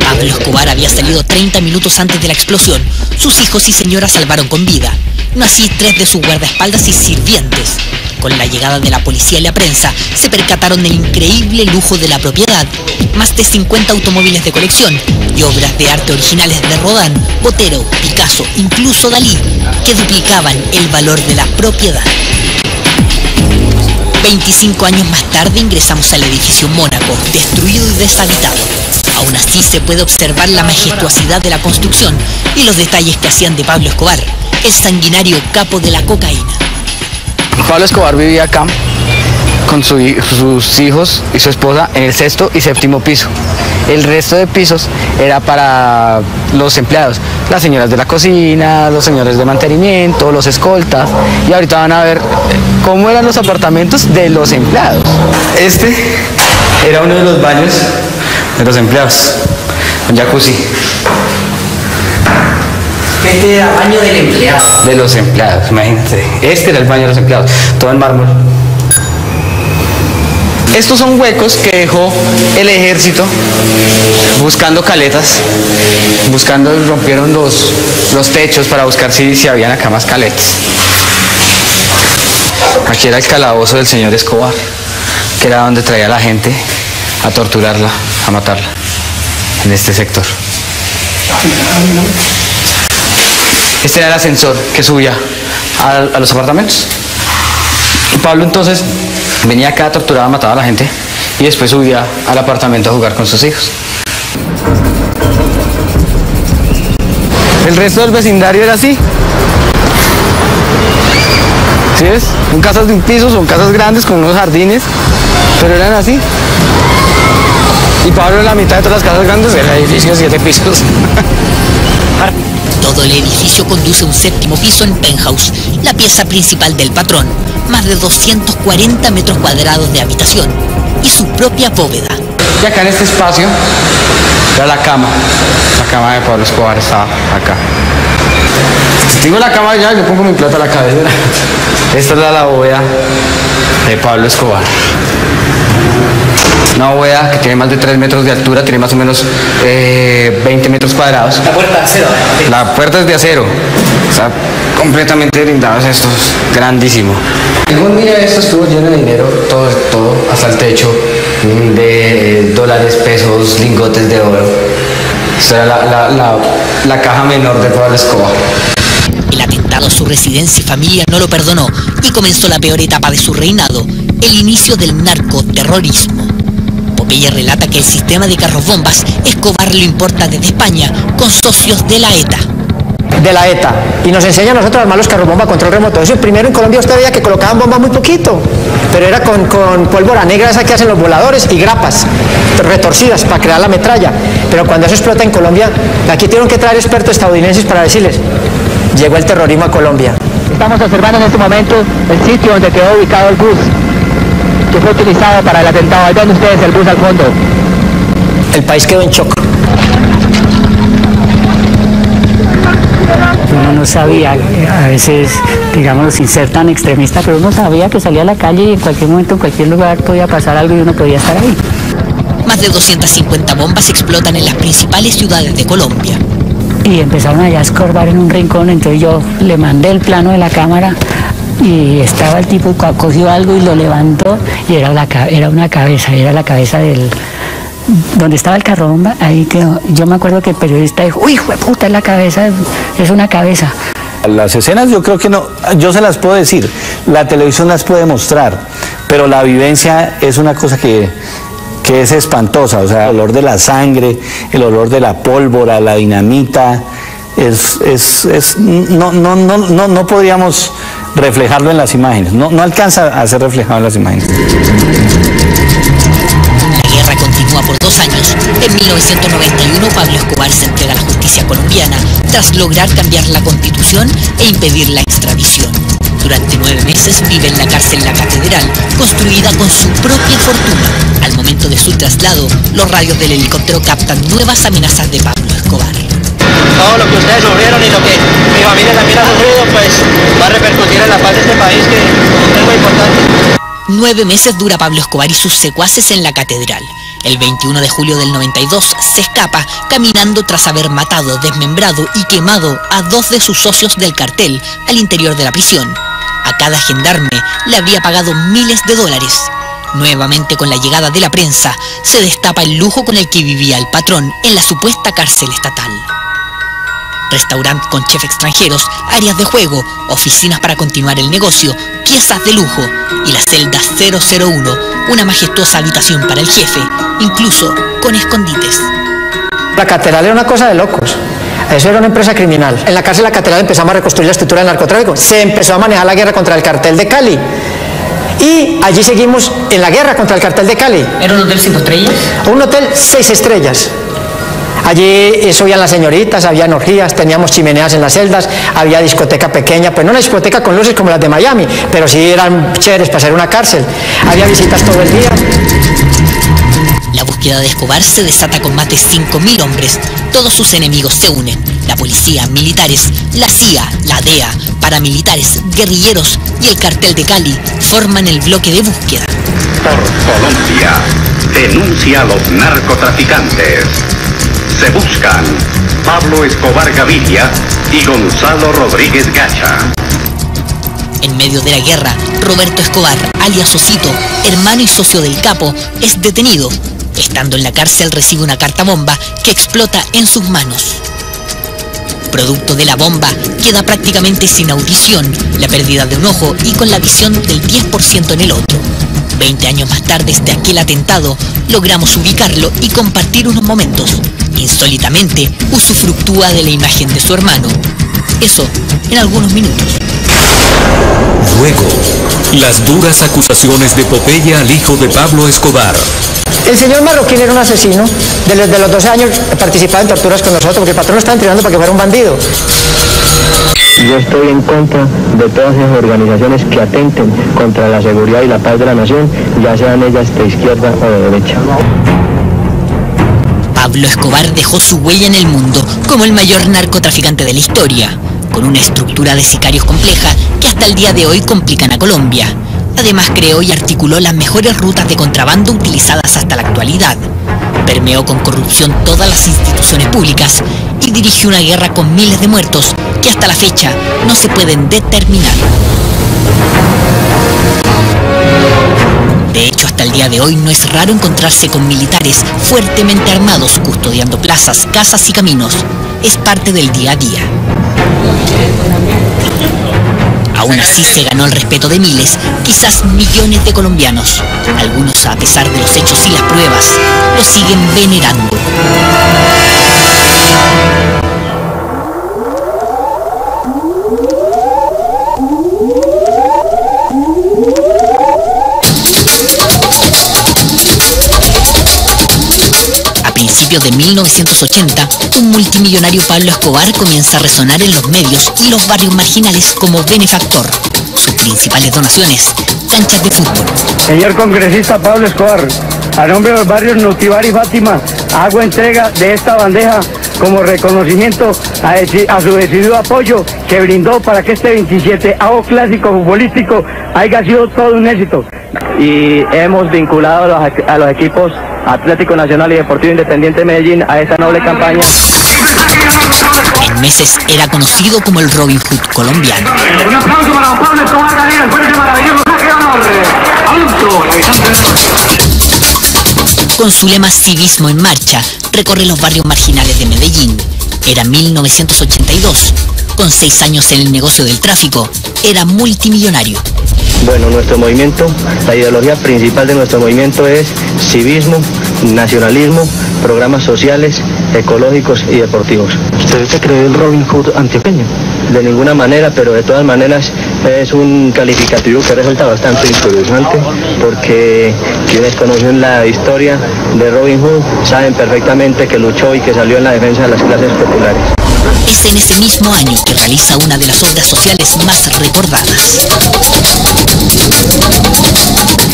Speaker 1: Pablo Escobar había salido 30 minutos antes de la explosión. Sus hijos y señora salvaron con vida. No así tres de sus guardaespaldas y sirvientes. Con la llegada de la policía y la prensa, se percataron del increíble lujo de la propiedad. Más de 50 automóviles de colección y obras de arte originales de Rodin, Botero, Picasso, incluso Dalí, que duplicaban el valor de la propiedad. 25 años más tarde ingresamos al edificio Mónaco, destruido y deshabitado. Aún así se puede observar la majestuosidad de la construcción y los detalles que hacían de Pablo Escobar, el sanguinario capo de la cocaína.
Speaker 11: Pablo Escobar vivía acá con sus hijos y su esposa en el sexto y séptimo piso. El resto de pisos era para los empleados, las señoras de la cocina, los señores de mantenimiento, los escoltas. Y ahorita van a ver cómo eran los apartamentos de los empleados. Este era uno de los baños de los empleados, un jacuzzi
Speaker 16: Este era baño del empleado.
Speaker 11: de los empleados, imagínate. Este era el baño de los empleados, todo en mármol. Estos son huecos que dejó el ejército buscando caletas, buscando, rompieron los, los techos para buscar si, si habían acá más caletas. Aquí era el calabozo del señor Escobar, que era donde traía a la gente a torturarla, a matarla, en este sector. Este era el ascensor que subía a, a los apartamentos. Y Pablo entonces venía acá, torturaba, mataba a la gente y después subía al apartamento a jugar con sus hijos. El resto del vecindario era así. ¿Sí ves? Son casas de un piso, son casas grandes con unos jardines, pero eran así. Y Pablo en la mitad de todas las casas grandes era edificio de siete pisos.
Speaker 1: Todo el edificio conduce a un séptimo piso en penthouse, la pieza principal del patrón, más de 240 metros cuadrados de habitación y su propia bóveda.
Speaker 11: Y acá en este espacio era la cama. La cama de Pablo Escobar estaba acá. Tengo la cama ya, yo pongo mi plata a la cabeza. Esta es la, la bóveda de Pablo Escobar. Una bóveda que tiene más de 3 metros de altura, tiene más o menos eh, 20 metros cuadrados.
Speaker 16: La puerta de acero.
Speaker 11: La puerta es de acero. Está completamente blindado, esto es grandísimo. Algún día esto estuvo lleno de dinero, todo, todo, hasta el techo, de eh, dólares, pesos, lingotes de oro. Esta era la, la, la, la caja menor de Pablo Escobar.
Speaker 1: El atentado a su residencia y familia no lo perdonó y comenzó la peor etapa de su reinado, el inicio del narcoterrorismo. Popeye relata que el sistema de carros bombas Escobar lo importa desde España con socios de la ETA.
Speaker 2: de la ETA y nos enseña a nosotros a armar los carros bomba control remoto. Eso primero en Colombia usted veía que colocaban bomba muy poquito, pero era con, con pólvora negra esa que hacen los voladores y grapas retorcidas para crear la metralla. Pero cuando eso explota en Colombia, aquí tuvieron que traer expertos estadounidenses para decirles, llegó el terrorismo a Colombia.
Speaker 20: Estamos observando en este momento el sitio donde quedó ubicado el bus que fue utilizado para el atentado. Ahí ven ustedes el bus al fondo.
Speaker 2: El país quedó en shock.
Speaker 4: Uno no sabía, a veces, digamos, sin ser tan extremista, pero uno sabía que salía a la calle y en cualquier momento, en cualquier lugar podía pasar algo y uno podía estar ahí.
Speaker 1: Más de 250 bombas explotan en las principales ciudades de Colombia.
Speaker 4: Y empezaron allá a escorbar en un rincón, entonces yo le mandé el plano de la cámara y estaba el tipo, co- cogió algo y lo levantó y era, la, era una cabeza, era la cabeza del... Donde estaba el carro bomba, ahí quedó. Yo me acuerdo que el periodista dijo, uy, hijo puta, es la cabeza, es una cabeza.
Speaker 5: Las escenas yo creo que no, yo se las puedo decir, la televisión las puede mostrar, pero la vivencia es una cosa que, que es espantosa, o sea, el olor de la sangre, el olor de la pólvora, la dinamita, es, es, es- no, no, no, no, no podríamos reflejarlo en las imágenes, no, no alcanza a ser reflejado en las imágenes.
Speaker 1: La guerra continúa por dos años. En 1991 Pablo Escobar se entrega a la justicia colombiana tras lograr cambiar la constitución e impedir la extradición. Durante nueve meses vive en la cárcel La Catedral, construida con su propia fortuna. Al momento de su traslado, los radios del helicóptero captan nuevas amenazas de Pablo.
Speaker 12: Todo lo que ustedes sufrieron y lo que mi familia también ha sufrido, pues va a repercutir en la paz de este país, que es muy importante.
Speaker 1: Nueve meses dura Pablo Escobar y sus secuaces en la catedral. El 21 de julio del 92 se escapa caminando tras haber matado, desmembrado y quemado a dos de sus socios del cartel al interior de la prisión. A cada gendarme le habría pagado miles de dólares. Nuevamente con la llegada de la prensa, se destapa el lujo con el que vivía el patrón en la supuesta cárcel estatal. Restaurante con chef extranjeros, áreas de juego, oficinas para continuar el negocio, piezas de lujo y la celda 001, una majestuosa habitación para el jefe, incluso con escondites.
Speaker 2: La catedral era una cosa de locos. Eso era una empresa criminal. En la cárcel de la catedral empezamos a reconstruir la estructura del narcotráfico. Se empezó a manejar la guerra contra el cartel de Cali. Y allí seguimos en la guerra contra el cartel de Cali.
Speaker 16: ¿Era un hotel cinco estrellas?
Speaker 2: Un hotel seis estrellas. Allí subían las señoritas, había orgías, teníamos chimeneas en las celdas, había discoteca pequeña, pues no una discoteca con luces como las de Miami, pero sí eran chéveres para ser una cárcel. Había visitas todo el día.
Speaker 1: La búsqueda de Escobar se desata con más de 5.000 hombres. Todos sus enemigos se unen. La policía, militares, la CIA, la DEA, paramilitares, guerrilleros y el cartel de Cali forman el bloque de búsqueda.
Speaker 22: Por Colombia, denuncia a los narcotraficantes. Se buscan Pablo Escobar Gaviria y Gonzalo Rodríguez Gacha.
Speaker 1: En medio de la guerra, Roberto Escobar, alias Osito, hermano y socio del capo, es detenido. Estando en la cárcel recibe una carta bomba que explota en sus manos. Producto de la bomba, queda prácticamente sin audición, la pérdida de un ojo y con la visión del 10% en el otro. Veinte años más tarde de aquel atentado, logramos ubicarlo y compartir unos momentos. Insólitamente, usufructúa de la imagen de su hermano. Eso en algunos minutos.
Speaker 23: Luego, las duras acusaciones de Popeye al hijo de Pablo Escobar.
Speaker 2: El señor Marroquín era un asesino. Desde los 12 años participaba en torturas con nosotros porque el patrón lo estaba entrenando para que fuera un bandido.
Speaker 14: Yo estoy en contra de todas esas organizaciones que atenten contra la seguridad y la paz de la nación, ya sean ellas de izquierda o de derecha.
Speaker 1: Pablo Escobar dejó su huella en el mundo como el mayor narcotraficante de la historia, con una estructura de sicarios compleja que hasta el día de hoy complican a Colombia. Además creó y articuló las mejores rutas de contrabando utilizadas hasta la actualidad. Permeó con corrupción todas las instituciones públicas y dirigió una guerra con miles de muertos que hasta la fecha no se pueden determinar. El día de hoy no es raro encontrarse con militares fuertemente armados custodiando plazas, casas y caminos. Es parte del día a día. Aún así se ganó el respeto de miles, quizás millones de colombianos. Algunos, a pesar de los hechos y las pruebas, lo siguen venerando. Principios de 1980, un multimillonario Pablo Escobar comienza a resonar en los medios y los barrios marginales como benefactor. Sus principales donaciones, canchas de fútbol.
Speaker 24: Señor congresista Pablo Escobar, a nombre de los barrios Nutibar y Fátima, hago entrega de esta bandeja como reconocimiento a, a su decidido apoyo que brindó para que este 27 avo clásico futbolístico haya sido todo un éxito. Y hemos vinculado a los, a los equipos Atlético Nacional y Deportivo Independiente de Medellín a esta noble campaña.
Speaker 1: En meses era conocido como el Robin Hood colombiano.
Speaker 24: Un aplauso para don Pablo Escobar Gabriel, después de ese maravilloso saque de honor. Alonso, la
Speaker 1: Con su lema Civismo en Marcha, recorre los barrios marginales de Medellín. Era 1982. Con seis años en el negocio del tráfico, era multimillonario.
Speaker 14: Bueno, nuestro movimiento, la ideología principal de nuestro movimiento es civismo, nacionalismo, programas sociales, ecológicos y deportivos. ¿Usted se cree el Robin Hood antioqueño? De ninguna manera, pero de todas maneras es un calificativo que resulta bastante interesante porque quienes conocen la historia de Robin Hood saben perfectamente que luchó y que salió en la defensa de las clases populares.
Speaker 1: Es en ese mismo año que realiza una de las obras sociales más recordadas.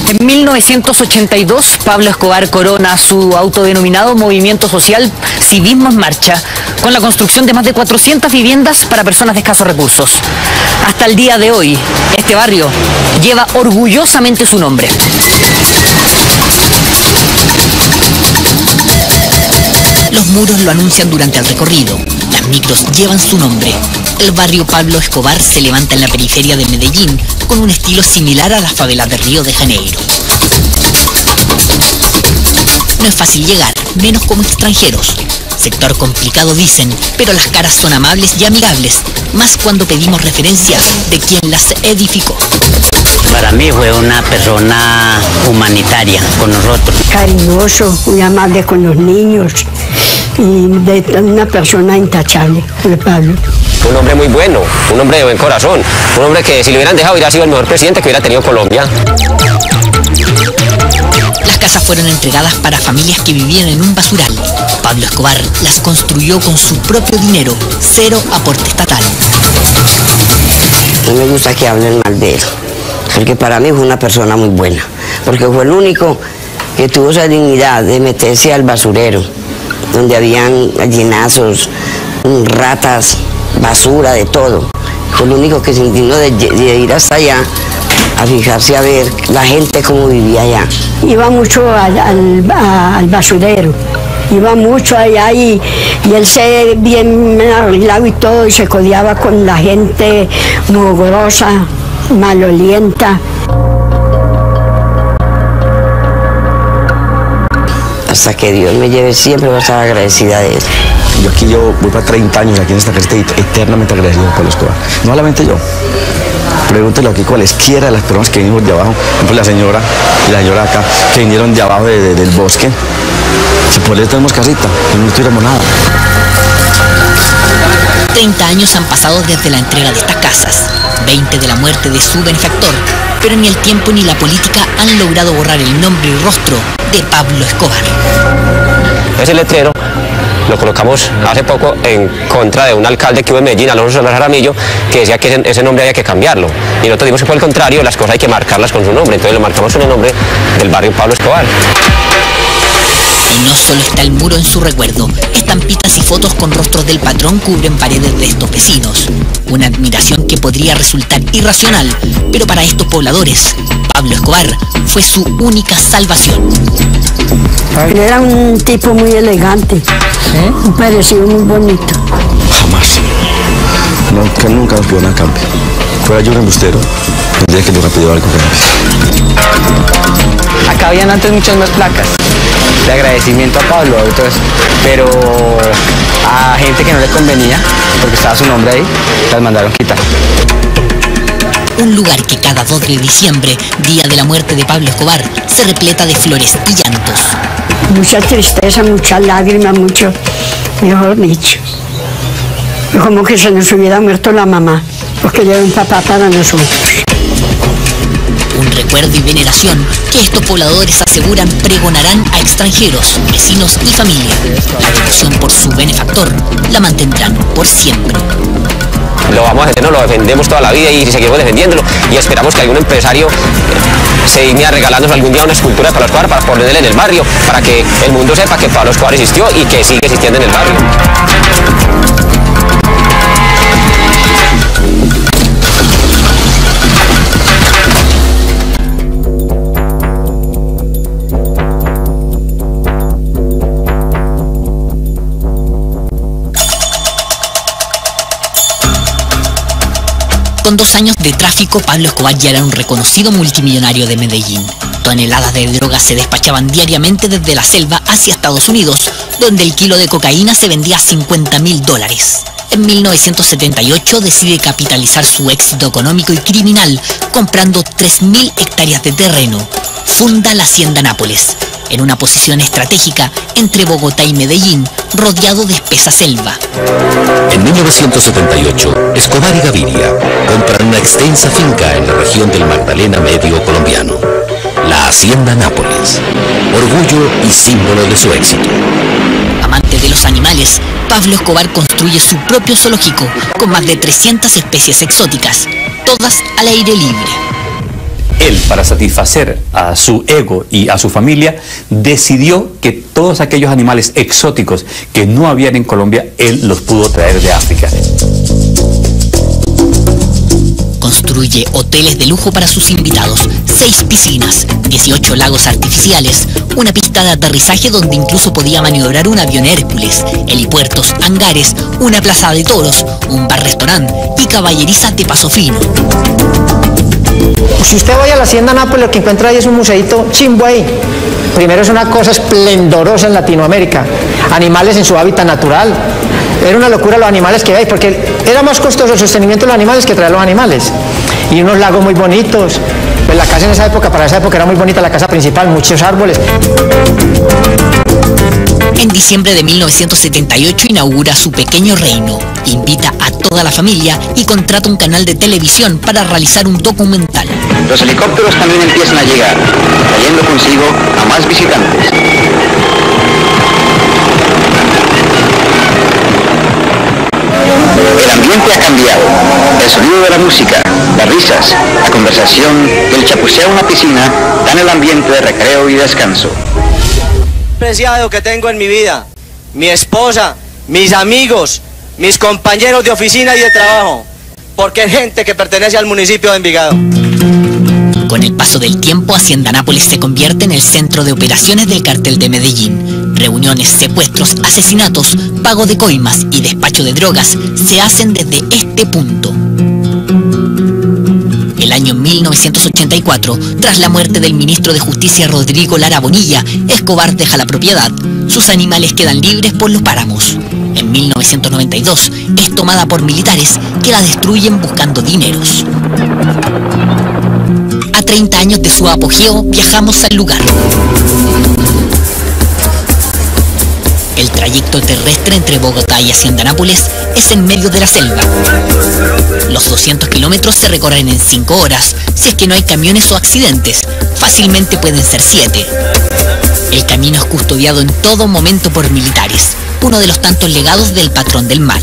Speaker 25: En 1982, Pablo Escobar corona su autodenominado movimiento social Civismo en Marcha, con la construcción de más de 400 viviendas para personas de escasos recursos. Hasta el día de hoy, este barrio lleva orgullosamente su nombre.
Speaker 1: Los muros lo anuncian durante el recorrido. Micros llevan su nombre. El barrio Pablo Escobar se levanta en la periferia de Medellín con un estilo similar a las favelas de Río de Janeiro. No es fácil llegar, menos como extranjeros. Sector complicado dicen, pero las caras son amables y amigables, más cuando pedimos referencias de quien las edificó.
Speaker 26: Para mí fue una persona humanitaria con nosotros.
Speaker 27: cariñoso, muy amable con los niños y de una persona intachable, el Pablo.
Speaker 28: Un hombre muy bueno, un hombre de buen corazón, un hombre que si lo hubieran dejado hubiera sido el mejor presidente que hubiera tenido Colombia.
Speaker 1: Las casas fueron entregadas para familias que vivían en un basural. Pablo Escobar las construyó con su propio dinero, cero aporte estatal.
Speaker 29: No me gusta que hablen mal de él, porque para mí fue una persona muy buena, porque fue el único que tuvo esa dignidad de meterse al basurero, donde habían gallinazos, ratas, basura, de todo. Fue el único que se indignó de, ir hasta allá a fijarse a ver la gente cómo vivía allá.
Speaker 27: Iba mucho al, al- basurero, iba mucho allá y, él se bien arreglado y todo y se codeaba con la gente mugrosa, malolienta.
Speaker 29: Hasta que Dios me lleve siempre voy a estar agradecida de él.
Speaker 30: Yo aquí yo voy para 30 años aquí en esta casita y eternamente agradecido por Pablo Escobar. No solamente yo. Pregúntelo aquí cualesquiera de las personas que vinimos de abajo, por ejemplo la señora y la señora acá, que vinieron de abajo de- de- del bosque. Si por eso tenemos casita, si no tuviéramos nada.
Speaker 1: 30 años han pasado desde la entrega de estas casas, 20 de la muerte de su benefactor, pero ni el tiempo ni la política han logrado borrar el nombre y rostro de Pablo Escobar.
Speaker 28: Ese letrero lo colocamos hace poco en contra de un alcalde que hubo en Medellín, Alonso Solar Jaramillo, que decía que ese, nombre había que cambiarlo. Y nosotros dimos que por el contrario, las cosas hay que marcarlas con su nombre. Entonces lo marcamos con el nombre del barrio Pablo Escobar.
Speaker 1: Y no solo está el muro en su recuerdo, estampitas y fotos con rostros del patrón cubren paredes de estos vecinos. Una admiración que podría resultar irracional, pero para estos pobladores, Pablo Escobar fue su única salvación.
Speaker 27: Era un tipo muy elegante, un parecido muy bonito.
Speaker 30: Jamás. No, que nunca nos nada a cambio. Fuera yo un embustero, tendría que hubiera pedido algo gratis.
Speaker 11: Acá habían antes muchas más placas de agradecimiento a Pablo, entonces, pero a gente que no le convenía, porque estaba su nombre ahí, las mandaron quitar.
Speaker 1: Un lugar que cada 2 de diciembre, día de la muerte de Pablo Escobar, se repleta de flores y llantos.
Speaker 27: Mucha tristeza, mucha lágrima, mucho, mejor dicho. Como que se nos hubiera muerto la mamá, porque era un papá para nosotros.
Speaker 1: Un recuerdo y veneración que estos pobladores aseguran pregonarán a extranjeros, vecinos y familia. La devoción por su benefactor la mantendrán por siempre.
Speaker 28: Lo vamos a no lo defendemos toda la vida y seguimos defendiéndolo y esperamos que algún empresario se digne a regalarnos algún día una escultura de Pablo Escobar para ponerla en el barrio, para que el mundo sepa que Pablo Escobar existió y que sigue existiendo en el barrio.
Speaker 1: Dos años de tráfico, Pablo Escobar ya era un reconocido multimillonario de Medellín. Toneladas de drogas se despachaban diariamente desde la selva hacia Estados Unidos, donde el kilo de cocaína se vendía a 50 mil dólares. En 1978 decide capitalizar su éxito económico y criminal comprando 3.000 hectáreas de terreno. Funda la Hacienda Nápoles, en una posición estratégica entre Bogotá y Medellín, rodeado de espesa selva.
Speaker 23: En 1978, Escobar y Gaviria compran una extensa finca en la región del Magdalena Medio colombiano, la Hacienda Nápoles, orgullo y símbolo de su éxito.
Speaker 1: Amante de los animales, Pablo Escobar construye su propio zoológico con más de 300 especies exóticas, todas al aire libre.
Speaker 31: Él, para satisfacer a su ego y a su familia, decidió que todos aquellos animales exóticos que no habían en Colombia, él los pudo traer de África.
Speaker 1: Construye hoteles de lujo para sus invitados, seis piscinas, 18 lagos artificiales, una pista de aterrizaje donde incluso podía maniobrar un avión Hércules, helipuertos, hangares, una plaza de toros, un bar-restaurante y caballerizas de paso fino.
Speaker 2: Si usted va a la Hacienda Nápoles, lo que encuentra ahí es un museito chimbo. Primero es una cosa esplendorosa en Latinoamérica. Animales en su hábitat natural. Era una locura los animales que hay, porque era más costoso el sostenimiento de los animales que traer los animales. Y unos lagos muy bonitos. Pues la casa en esa época, para esa época era muy bonita la casa principal, muchos árboles.
Speaker 1: En diciembre de 1978 inaugura su pequeño reino, invita a toda la familia y contrata un canal de televisión para realizar un documental.
Speaker 32: Los helicópteros también empiezan a llegar, trayendo consigo a más visitantes. El ambiente ha cambiado. El sonido de la música, las risas, la conversación el chapuceo en la piscina dan el ambiente de recreo y descanso.
Speaker 33: Preciado que tengo en mi vida, mi esposa, mis amigos, mis compañeros de oficina y de trabajo, porque es gente que pertenece al municipio de Envigado.
Speaker 1: Con el paso del tiempo, Hacienda Nápoles se convierte en el centro de operaciones del cartel de Medellín. Reuniones, secuestros, asesinatos, pago de coimas y despacho de drogas se hacen desde este punto. Año 1984, tras la muerte del ministro de Justicia Rodrigo Lara Bonilla, Escobar deja la propiedad. Sus animales quedan libres por los páramos. En 1992 es tomada por militares que la destruyen buscando dineros. A 30 años de su apogeo, viajamos al lugar. El trayecto terrestre entre Bogotá y Hacienda Nápoles es en medio de la selva. Los 200 kilómetros se recorren en 5 horas, si es que no hay camiones o accidentes. Fácilmente pueden ser 7. El camino es custodiado en todo momento por militares, uno de los tantos legados del patrón del mal.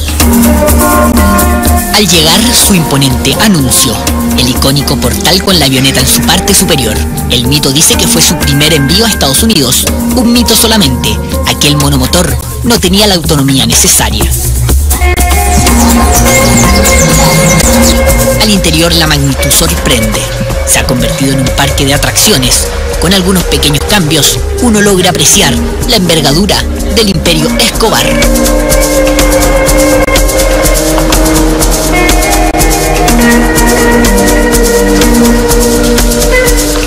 Speaker 1: Al llegar, su imponente anuncio, el icónico portal con la avioneta en su parte superior. El mito dice que fue su primer envío a Estados Unidos, un mito solamente, aquel monomotor no tenía la autonomía necesaria. Al interior la magnitud sorprende. Se ha convertido en un parque de atracciones. Con algunos pequeños cambios, uno logra apreciar la envergadura del imperio Escobar.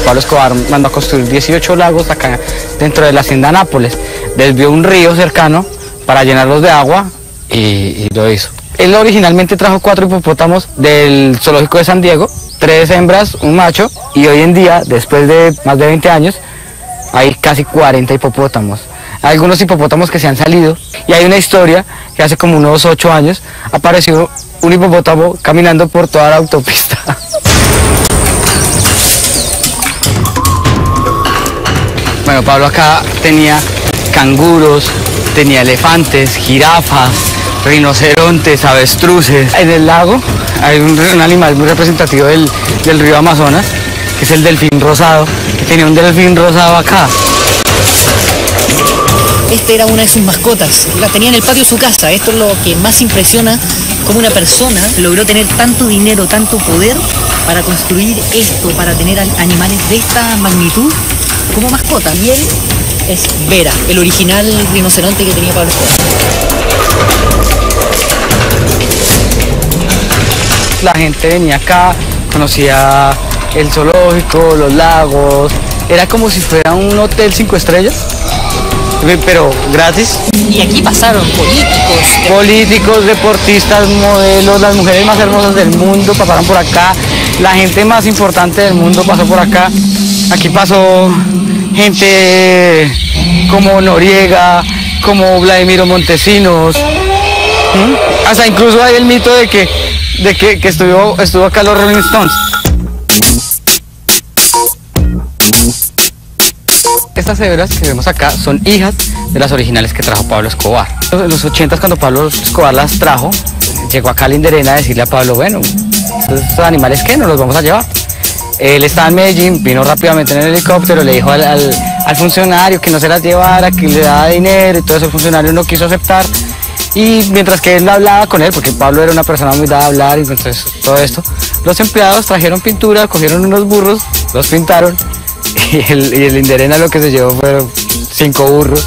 Speaker 11: Pablo Escobar mandó a construir 18 lagos acá dentro de la hacienda Nápoles. Desvió un río cercano para llenarlos de agua y, y lo hizo. Él originalmente trajo cuatro hipopótamos del zoológico de San Diego, tres hembras, un macho, y hoy en día, después de más de 20 años, hay casi 40 hipopótamos. Hay algunos hipopótamos que se han salido y hay una historia que hace como unos 8 años apareció un hipopótamo caminando por toda la autopista. Bueno, Pablo acá tenía canguros, tenía elefantes, jirafas, rinocerontes, avestruces. En el lago hay un, animal muy representativo del, del río Amazonas, que es el delfín rosado, que tenía un delfín rosado acá.
Speaker 16: Esta era una de sus mascotas. La tenía en el patio de su casa. Esto es lo que más impresiona cómo una persona logró tener tanto dinero, tanto poder para construir esto, para tener al- animales de esta magnitud como mascota. Y él es Vera, el original rinoceronte que tenía Pablo Escobar.
Speaker 11: La gente venía acá, conocía el zoológico, los lagos. Era como si fuera un hotel cinco estrellas, pero gratis.
Speaker 16: Y aquí pasaron políticos.
Speaker 11: Políticos, deportistas, modelos, las mujeres más hermosas del mundo pasaron por acá. La gente más importante del mundo pasó por acá. Aquí pasó gente como Noriega, como Vladimiro Montesinos. ¿Mm? Hasta incluso hay el mito de que, de que, que estuvo, estuvo acá los Rolling Stones. Estas cebras que vemos acá son hijas de las originales que trajo Pablo Escobar. En los 80 cuando Pablo Escobar las trajo, llegó a Linderena a decirle a Pablo, bueno, estos animales qué, nos los vamos a llevar. Él estaba en Medellín, vino rápidamente en el helicóptero, le dijo al- al funcionario que no se las llevara, que le daba dinero y todo eso, el funcionario no quiso aceptar. Y mientras que él hablaba con él, porque Pablo era una persona muy dada a hablar y entonces todo esto, los empleados trajeron pintura, cogieron unos burros, los pintaron y el, y el Inderena lo que se llevó fueron cinco burros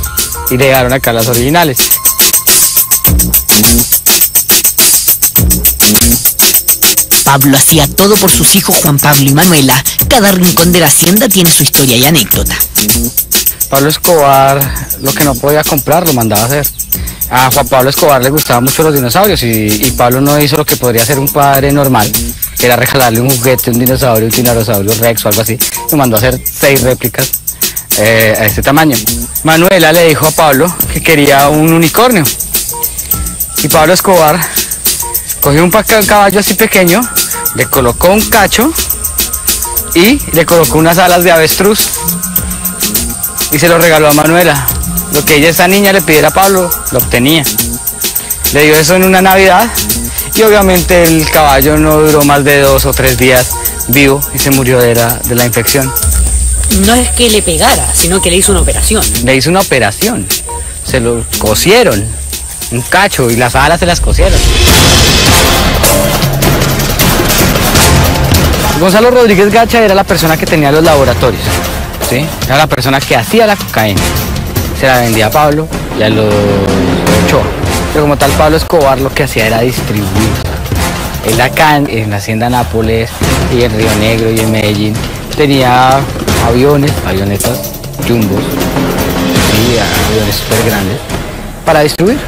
Speaker 11: y llegaron acá las originales.
Speaker 1: Pablo hacía todo por sus hijos Juan Pablo y Manuela. Cada rincón de la hacienda tiene su historia y anécdota.
Speaker 11: Pablo Escobar lo que no podía comprar lo mandaba a hacer. A Juan Pablo Escobar le gustaban mucho los dinosaurios y, Pablo no hizo lo que podría hacer un padre normal, que era regalarle un juguete, un dinosaurio, un tiranosaurio rex o algo así. Le mandó a hacer seis réplicas eh, a este tamaño. Manuela le dijo a Pablo que quería un unicornio. Y Pablo Escobar cogió un caballo así pequeño, le colocó un cacho y le colocó unas alas de avestruz y se lo regaló a Manuela. Lo que ella, esa niña, le pidiera a Pablo, lo obtenía. Le dio eso en una Navidad y obviamente el caballo no duró más de dos o tres días vivo y se murió de la, de la infección.
Speaker 16: No es que le pegara, sino que le hizo una operación.
Speaker 11: Le hizo una operación, se lo cosieron, un cacho y las alas se las cosieron. Gonzalo Rodríguez Gacha era la persona que tenía los laboratorios, ¿sí? Era la persona que hacía la cocaína. Se la vendía a Pablo y a los Ochoa. Pero como tal, Pablo Escobar lo que hacía era distribuir. Él acá en, en la hacienda Nápoles y en Río Negro y en Medellín tenía aviones, avionetas, jumbos, sí, aviones súper grandes, para distribuir.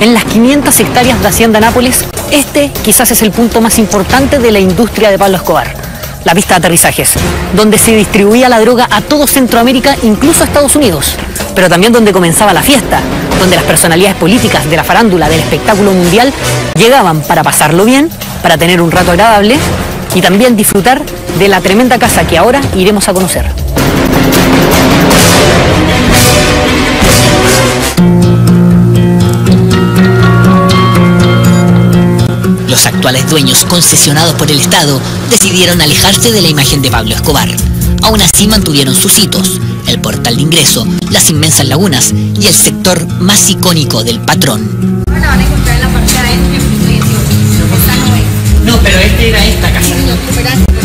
Speaker 25: En las 500 hectáreas de Hacienda Nápoles, este quizás es el punto más importante de la industria de Pablo Escobar. La pista de aterrizajes, donde se distribuía la droga a todo Centroamérica, incluso a Estados Unidos. Pero también donde comenzaba la fiesta, donde las personalidades políticas de la farándula, del espectáculo mundial, llegaban para pasarlo bien, para tener un rato agradable y también disfrutar de la tremenda casa que ahora iremos a conocer.
Speaker 1: Los actuales dueños, concesionados por el Estado, decidieron alejarse de la imagen de Pablo Escobar. Aún así mantuvieron sus hitos, el portal de ingreso, las inmensas lagunas y el sector más icónico del patrón.
Speaker 16: No, pero este era esta casa.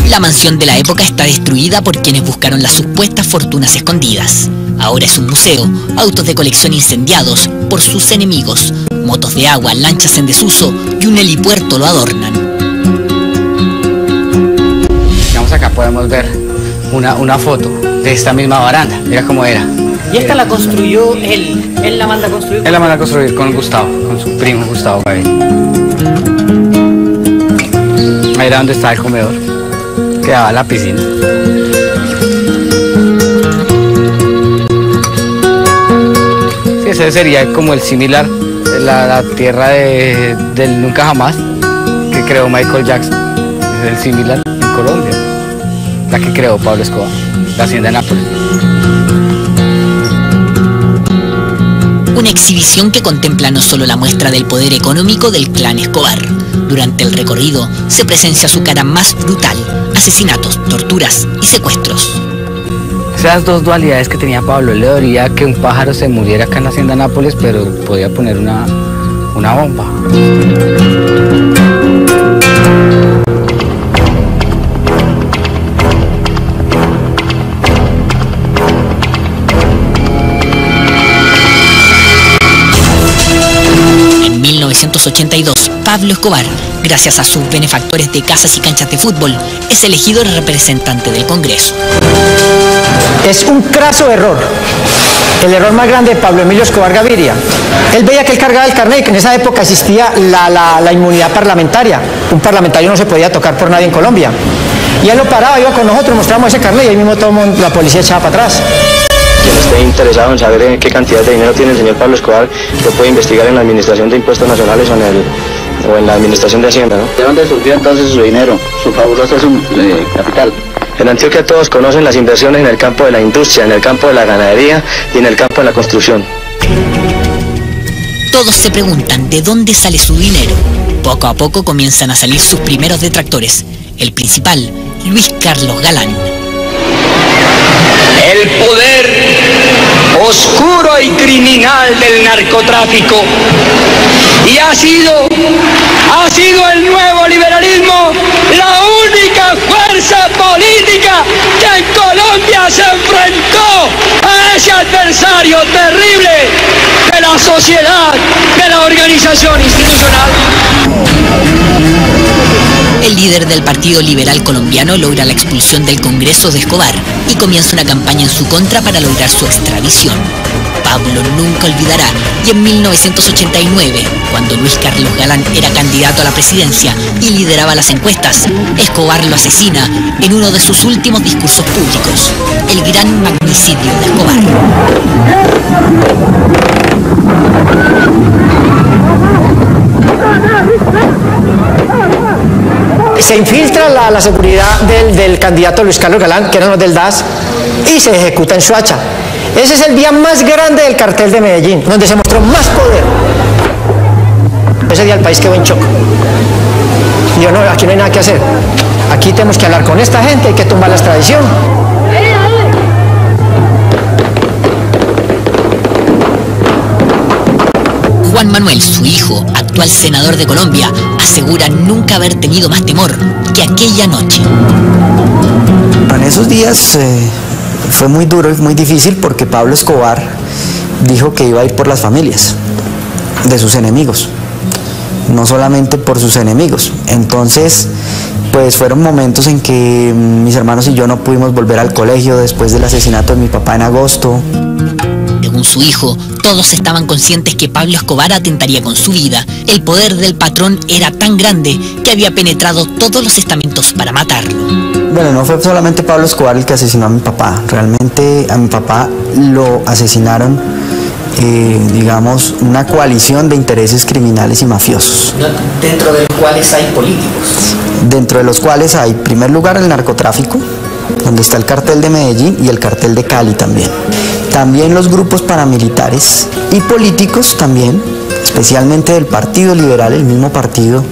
Speaker 1: La mansión de la época está destruida por quienes buscaron las supuestas fortunas escondidas. Ahora es un museo, autos de colección incendiados por sus enemigos, motos de agua, lanchas en desuso y un helipuerto lo adornan.
Speaker 11: Digamos acá podemos ver una, una foto de esta misma baranda, mira cómo era.
Speaker 16: Y esta la construyó él, él la manda a construir.
Speaker 11: Él la manda a construir con Gustavo, con su primo Gustavo Gaviria. Ahí era donde estaba el comedor, quedaba la piscina. Ese sería como el similar, la, tierra de- del nunca jamás que creó Michael Jackson. Es el similar en Colombia, la que creó Pablo Escobar, la hacienda de Nápoles.
Speaker 1: Una exhibición que contempla no solo la muestra del poder económico del clan Escobar. Durante el recorrido se presencia su cara más brutal, asesinatos, torturas y secuestros.
Speaker 11: Esas dos dualidades que tenía Pablo, le dolería que un pájaro se muriera acá en la hacienda Nápoles, pero podía poner una, una bomba.
Speaker 1: En 1982, Pablo Escobar, gracias a sus benefactores de casas y canchas de fútbol, es elegido el representante del Congreso.
Speaker 2: Es un craso error. El error más grande de Pablo Emilio Escobar Gaviria. Él veía que él cargaba el carnet y que en esa época existía la, la- la inmunidad parlamentaria. Un parlamentario no se podía tocar por nadie en Colombia. Y él lo paraba, iba con nosotros, mostramos ese carnet y ahí mismo todo el mundo- la policía echaba para atrás.
Speaker 14: Quien esté interesado en saber en qué cantidad de dinero tiene el señor Pablo Escobar, lo puede investigar en la Administración de Impuestos Nacionales o en, el, o en la Administración de Hacienda. ¿no?
Speaker 32: ¿De dónde surgió entonces su dinero, su fabuloso eh, capital?
Speaker 14: En Antioquia todos conocen las inversiones en el campo de la industria, en el campo de la ganadería y en el campo de la construcción.
Speaker 1: Todos se preguntan de dónde sale su dinero. Poco a poco comienzan a salir sus primeros detractores. El principal, Luis Carlos Galán.
Speaker 34: El poder oscuro y criminal del narcotráfico. Y ha sido, ha sido el nuevo liberalismo la única fuerza política que en Colombia se enfrentó a ese adversario terrible de la sociedad, de la organización institucional.
Speaker 1: El líder del Partido Liberal Colombiano logra la expulsión del Congreso de Escobar y comienza una campaña en su contra para lograr su extradición. Pablo nunca olvidará y en 1989, cuando Luis Carlos Galán era candidato a la presidencia y lideraba las encuestas, Escobar lo asesina en uno de sus últimos discursos públicos, el gran magnicidio de Escobar.
Speaker 2: Se infiltra la, la seguridad del, candidato Luis Carlos Galán, que eran los del DAS, y se ejecuta en Soacha. Ese es el día más grande del cartel de Medellín, donde se mostró más poder. Ese día el país quedó en shock. Yo no, aquí no hay nada que hacer. Aquí tenemos que hablar con esta gente, hay que tumbar la extradición.
Speaker 1: Juan Manuel, su hijo, actual senador de Colombia, asegura nunca haber tenido más temor que aquella noche.
Speaker 35: En esos días eh, fue muy duro y muy difícil porque Pablo Escobar dijo que iba a ir por las familias de sus enemigos, no solamente por sus enemigos. Entonces, pues fueron momentos en que mm, mis hermanos y yo no pudimos volver al colegio después del asesinato de mi papá en agosto.
Speaker 1: Según su hijo, todos estaban conscientes que Pablo Escobar atentaría con su vida. El poder del patrón era tan grande que había penetrado todos los estamentos para matarlo.
Speaker 35: Bueno, no fue solamente Pablo Escobar el que asesinó a mi papá, realmente a mi papá lo asesinaron, eh, digamos, una coalición de intereses criminales y mafiosos,
Speaker 1: Dentro de los cuales hay políticos.
Speaker 35: dentro de los cuales hay, en primer lugar, el narcotráfico, donde está el cartel de Medellín y el cartel de Cali también. También los grupos paramilitares y políticos también, especialmente del Partido Liberal, el mismo partido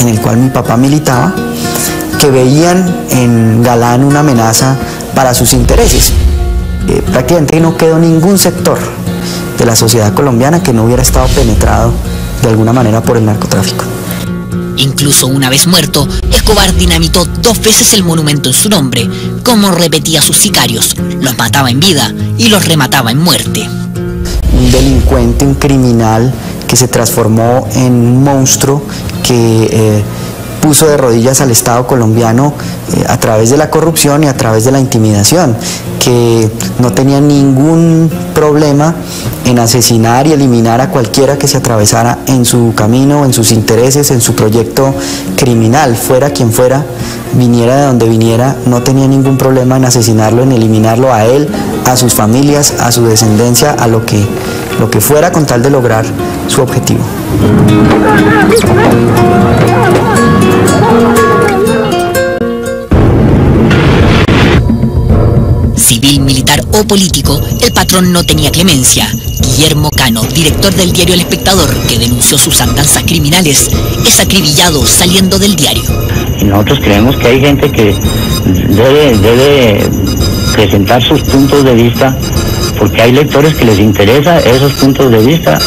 Speaker 35: en el cual mi papá militaba, que veían en Galán una amenaza para sus intereses. Eh, prácticamente no quedó ningún sector de la sociedad colombiana que no hubiera estado penetrado de alguna manera por el narcotráfico.
Speaker 1: Incluso una vez muerto, Escobar dinamitó dos veces el monumento en su nombre, como repetía sus sicarios, los mataba en vida y los remataba en muerte.
Speaker 35: Un delincuente, un criminal que se transformó en un monstruo que eh, puso de rodillas al Estado colombiano eh, a través de la corrupción y a través de la intimidación, que no tenía ningún problema en asesinar y eliminar a cualquiera que se atravesara en su camino, en sus intereses, en su proyecto criminal, fuera quien fuera, viniera de donde viniera, no tenía ningún problema en asesinarlo, en eliminarlo a él, a sus familias, a su descendencia, a lo que, lo que fuera con tal de lograr su objetivo.
Speaker 1: Civil, militar o político, el patrón no tenía clemencia. Guillermo Cano, director del diario El Espectador, que denunció sus andanzas criminales, es acribillado saliendo del diario.
Speaker 36: Nosotros creemos que hay gente que debe, debe presentar sus puntos de vista, porque hay lectores que les interesa esos puntos de vista.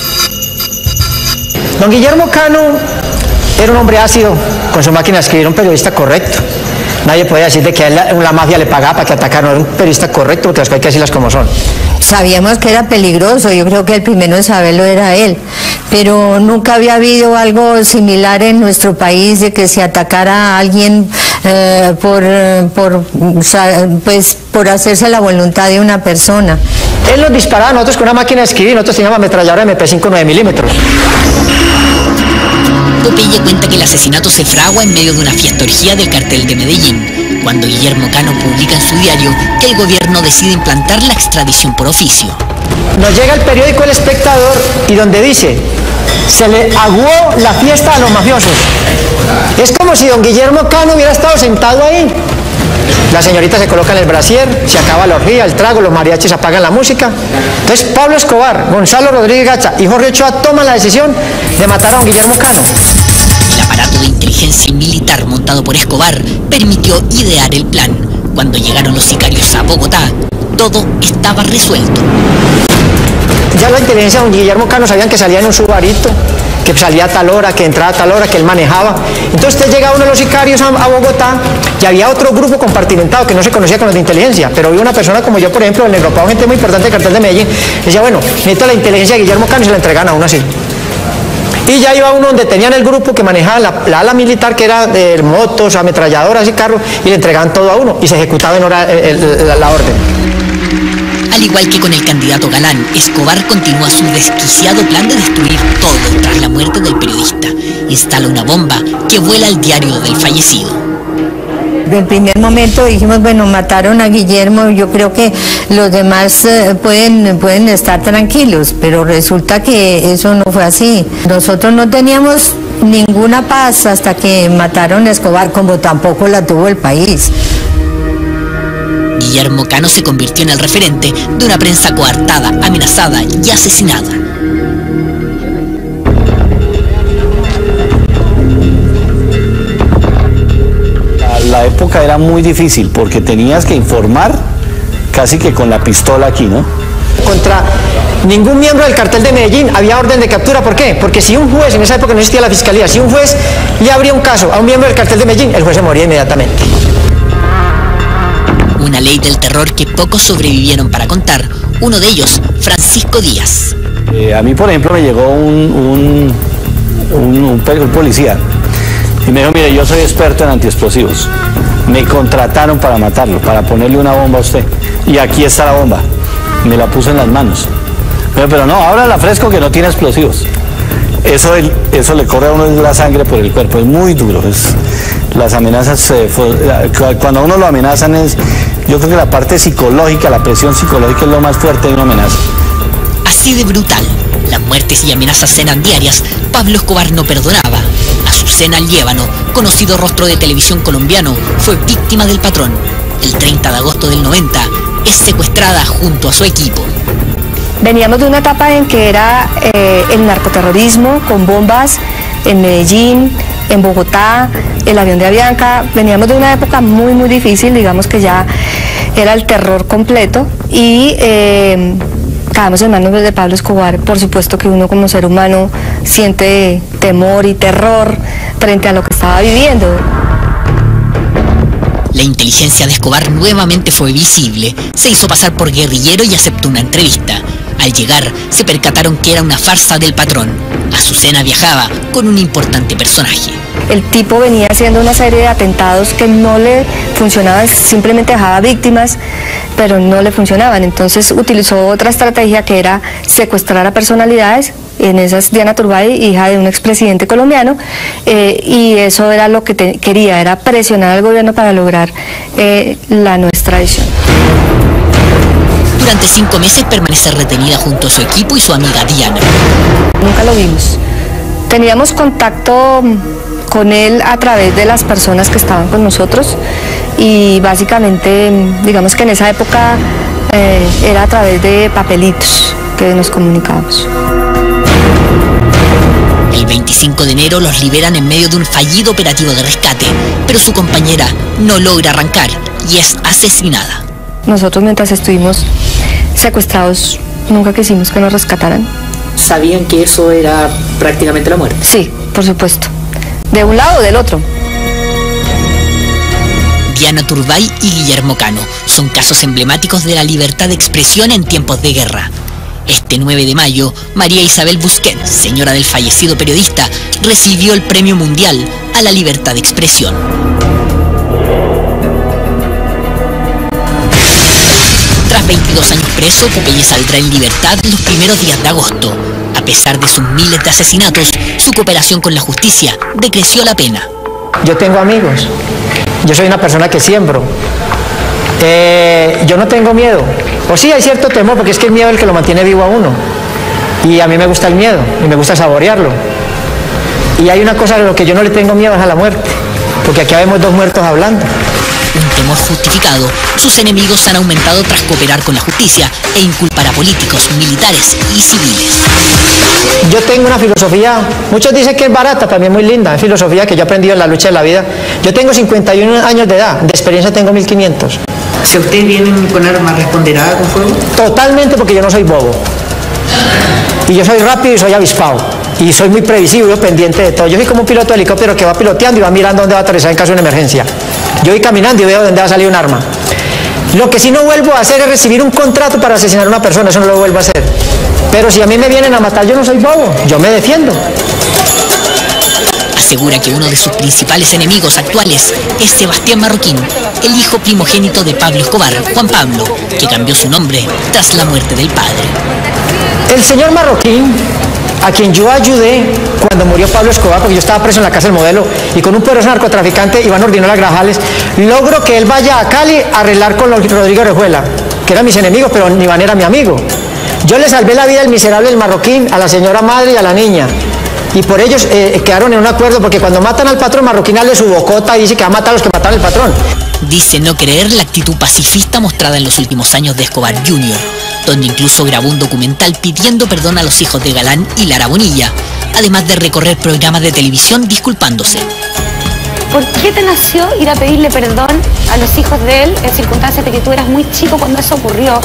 Speaker 2: Don Guillermo Cano era un hombre ácido, con su máquina de escribir, un periodista correcto. Nadie podía decir de que a él la, la mafia le pagaba para que atacara, no era un periodista correcto, porque las cosas hay que decirlas como son.
Speaker 37: Sabíamos que era peligroso, yo creo que el primero en saberlo era él, pero nunca había habido algo similar en nuestro país de que se atacara a alguien eh, por, por, pues, por hacerse la voluntad de una persona.
Speaker 2: Él nos disparaba a nosotros con una máquina de escribir, nosotros teníamos ametralladora MP5 9 milímetros.
Speaker 1: Popeye cuenta que el asesinato se fragua en medio de una fiesta orgía del cartel de Medellín, cuando Guillermo Cano publica en su diario que el gobierno decide implantar la extradición por oficio.
Speaker 2: Nos llega el periódico El Espectador y donde dice, se le aguó la fiesta a los mafiosos. Es como si don Guillermo Cano hubiera estado sentado ahí. La señorita se coloca en el brasier, se acaba la orgía, el trago, los mariachis apagan la música. Entonces Pablo Escobar, Gonzalo Rodríguez Gacha y Jorge Ochoa toman la decisión de matar a don Guillermo Cano.
Speaker 1: El aparato de inteligencia militar montado por Escobar permitió idear el plan. Cuando llegaron los sicarios a Bogotá, todo estaba resuelto.
Speaker 2: Ya la inteligencia de don Guillermo Cano sabían que salía en un subarito, que salía a tal hora, que entraba a tal hora, que él manejaba. Entonces usted llega uno de los sicarios a, Bogotá y había otro grupo compartimentado que no se conocía con los de inteligencia, pero había una persona como yo, por ejemplo, el Negro Pau, gente muy importante del cartel de Medellín, decía, bueno, necesito la inteligencia de Guillermo Cano y se la entregan a uno así. Y ya iba uno donde tenían el grupo que manejaba la, la ala militar, que era de motos, ametralladoras y carros, y le entregaban todo a uno y se ejecutaba en hora, la- la orden.
Speaker 1: Al igual que con el candidato Galán, Escobar continúa su desquiciado plan de destruir todo tras la muerte del periodista. Instala una bomba que vuela al diario del fallecido.
Speaker 37: En primer momento dijimos, bueno, mataron a Guillermo, yo creo que los demás eh, pueden, pueden estar tranquilos, pero resulta que eso no fue así. Nosotros no teníamos ninguna paz hasta que mataron a Escobar, como tampoco la tuvo el país.
Speaker 1: Guillermo Cano se convirtió en el referente de una prensa coartada, amenazada y asesinada.
Speaker 30: La, época era muy difícil porque tenías que informar casi que con la pistola aquí, ¿no?
Speaker 2: Contra ningún miembro del cartel de Medellín había orden de captura. ¿Por qué? Porque si un juez, en esa época no existía la fiscalía, si un juez le abría un caso a un miembro del cartel de Medellín, el juez se moría inmediatamente.
Speaker 1: Una ley del terror que pocos sobrevivieron para contar. Uno de ellos, Francisco Díaz.
Speaker 30: Eh, a mí, por ejemplo, me llegó un, un, un- policía y me dijo, mire, yo soy experto en antiexplosivos. Me contrataron para matarlo, para ponerle una bomba a usted. Y aquí está la bomba. Me la puso en las manos. Pero, pero no, ahora la fresco que no tiene explosivos. Eso, eso le corre a uno la sangre por el cuerpo, es muy duro. es- las amenazas, eh, cuando a uno lo amenazan es, yo creo que la parte psicológica, la presión psicológica es lo más fuerte de una amenaza.
Speaker 1: Así de brutal, las muertes y amenazas eran diarias, Pablo Escobar no perdonaba. Azucena Liébano, conocido rostro de televisión colombiano, fue víctima del patrón. El 30 de agosto del 90, es secuestrada junto a su equipo.
Speaker 38: Veníamos de una etapa en que era eh, el narcoterrorismo con bombas en Medellín, en Bogotá, el avión de Avianca. Veníamos de una época muy, muy difícil, digamos que ya era el terror completo. Y eh, caemos en manos de Pablo Escobar, por supuesto que uno como ser humano siente temor y terror frente a lo que estaba viviendo.
Speaker 1: La inteligencia de Escobar nuevamente fue visible. Se hizo pasar por guerrillero y aceptó una entrevista. Al llegar, se percataron que era una farsa del patrón. Azucena viajaba con un importante personaje.
Speaker 38: El tipo venía haciendo una serie de atentados que no le funcionaban, simplemente dejaba víctimas, pero no le funcionaban. Entonces utilizó otra estrategia que era secuestrar a personalidades, en esas Diana Turbay, hija de un expresidente colombiano, eh, y eso era lo que te- quería, era presionar al gobierno para lograr eh, la no extradición.
Speaker 1: Durante cinco meses permanece retenida junto a su equipo y su amiga Diana.
Speaker 38: Nunca lo vimos. Teníamos contacto mm, con él a través de las personas que estaban con nosotros y básicamente, mm, digamos que en esa época eh, era a través de papelitos que nos comunicábamos.
Speaker 1: El 25 de enero los liberan en medio de un fallido operativo de rescate, pero su compañera no logra arrancar y es asesinada.
Speaker 38: Nosotros mientras estuvimos secuestrados nunca quisimos que nos rescataran.
Speaker 16: ¿Sabían que eso era prácticamente la muerte?
Speaker 38: Sí, por supuesto. De un lado o del otro.
Speaker 1: Diana Turbay y Guillermo Cano son casos emblemáticos de la libertad de expresión en tiempos de guerra. Este 9 de mayo, María Isabel Busquet, señora del fallecido periodista, recibió el Premio Mundial a la Libertad de Expresión. Tras 22 años preso, Popeye saldrá en libertad los primeros días de agosto. A pesar de sus miles de asesinatos, su cooperación con la justicia decreció la pena.
Speaker 2: Yo tengo amigos. Yo soy una persona que siembro. Eh, yo no tengo miedo. O sí hay cierto temor, porque es que el miedo es el que lo mantiene vivo a uno. Y a mí me gusta el miedo, y me gusta saborearlo. Y hay una cosa de lo que yo no le tengo miedo es a la muerte, porque aquí vemos dos muertos hablando.
Speaker 1: Temor justificado, sus enemigos han aumentado tras cooperar con la justicia e inculpar a políticos, militares y civiles.
Speaker 2: Yo tengo una filosofía, muchos dicen que es barata, también muy linda, es filosofía que yo he aprendido en la lucha de la vida. Yo tengo 51 años de edad, de experiencia tengo 1500.
Speaker 16: Si ustedes vienen con armas, ¿responderá con fuego?
Speaker 2: Totalmente porque yo no soy bobo. Y yo soy rápido y soy avispado. Y soy muy previsible, pendiente de todo. Yo soy como un piloto de helicóptero que va piloteando y va mirando dónde va a aterrizar en caso de una emergencia. Yo voy caminando y veo dónde va a salir un arma. Lo que sí no vuelvo a hacer es recibir un contrato para asesinar a una persona, eso no lo vuelvo a hacer. Pero si a mí me vienen a matar, yo no soy bobo, yo me defiendo.
Speaker 1: Asegura que uno de sus principales enemigos actuales es Sebastián Marroquín, el hijo primogénito de Pablo Escobar, Juan Pablo, que cambió su nombre tras la muerte del padre.
Speaker 2: El señor Marroquín, a quien yo ayudé cuando murió Pablo Escobar, porque yo estaba preso en la casa del modelo, y con un poderoso narcotraficante, Iván Ordinola Grajales, logro que él vaya a Cali a arreglar con Rodrigo Orejuela, que eran mis enemigos, pero Iván era mi amigo. Yo le salvé la vida al miserable del Marroquín, a la señora madre y a la niña. Y por ellos eh, quedaron en un acuerdo, porque cuando matan al patrón, Marroquín le su bocota y dice que va a matar a los que mataron al patrón.
Speaker 1: Dice no creer la actitud pacifista mostrada en los últimos años de Escobar Jr., donde incluso grabó un documental pidiendo perdón a los hijos de Galán y Lara Bonilla, además de recorrer programas de televisión disculpándose.
Speaker 39: ¿Por qué te nació ir a pedirle perdón a los hijos de él en circunstancias de que tú eras muy chico cuando eso ocurrió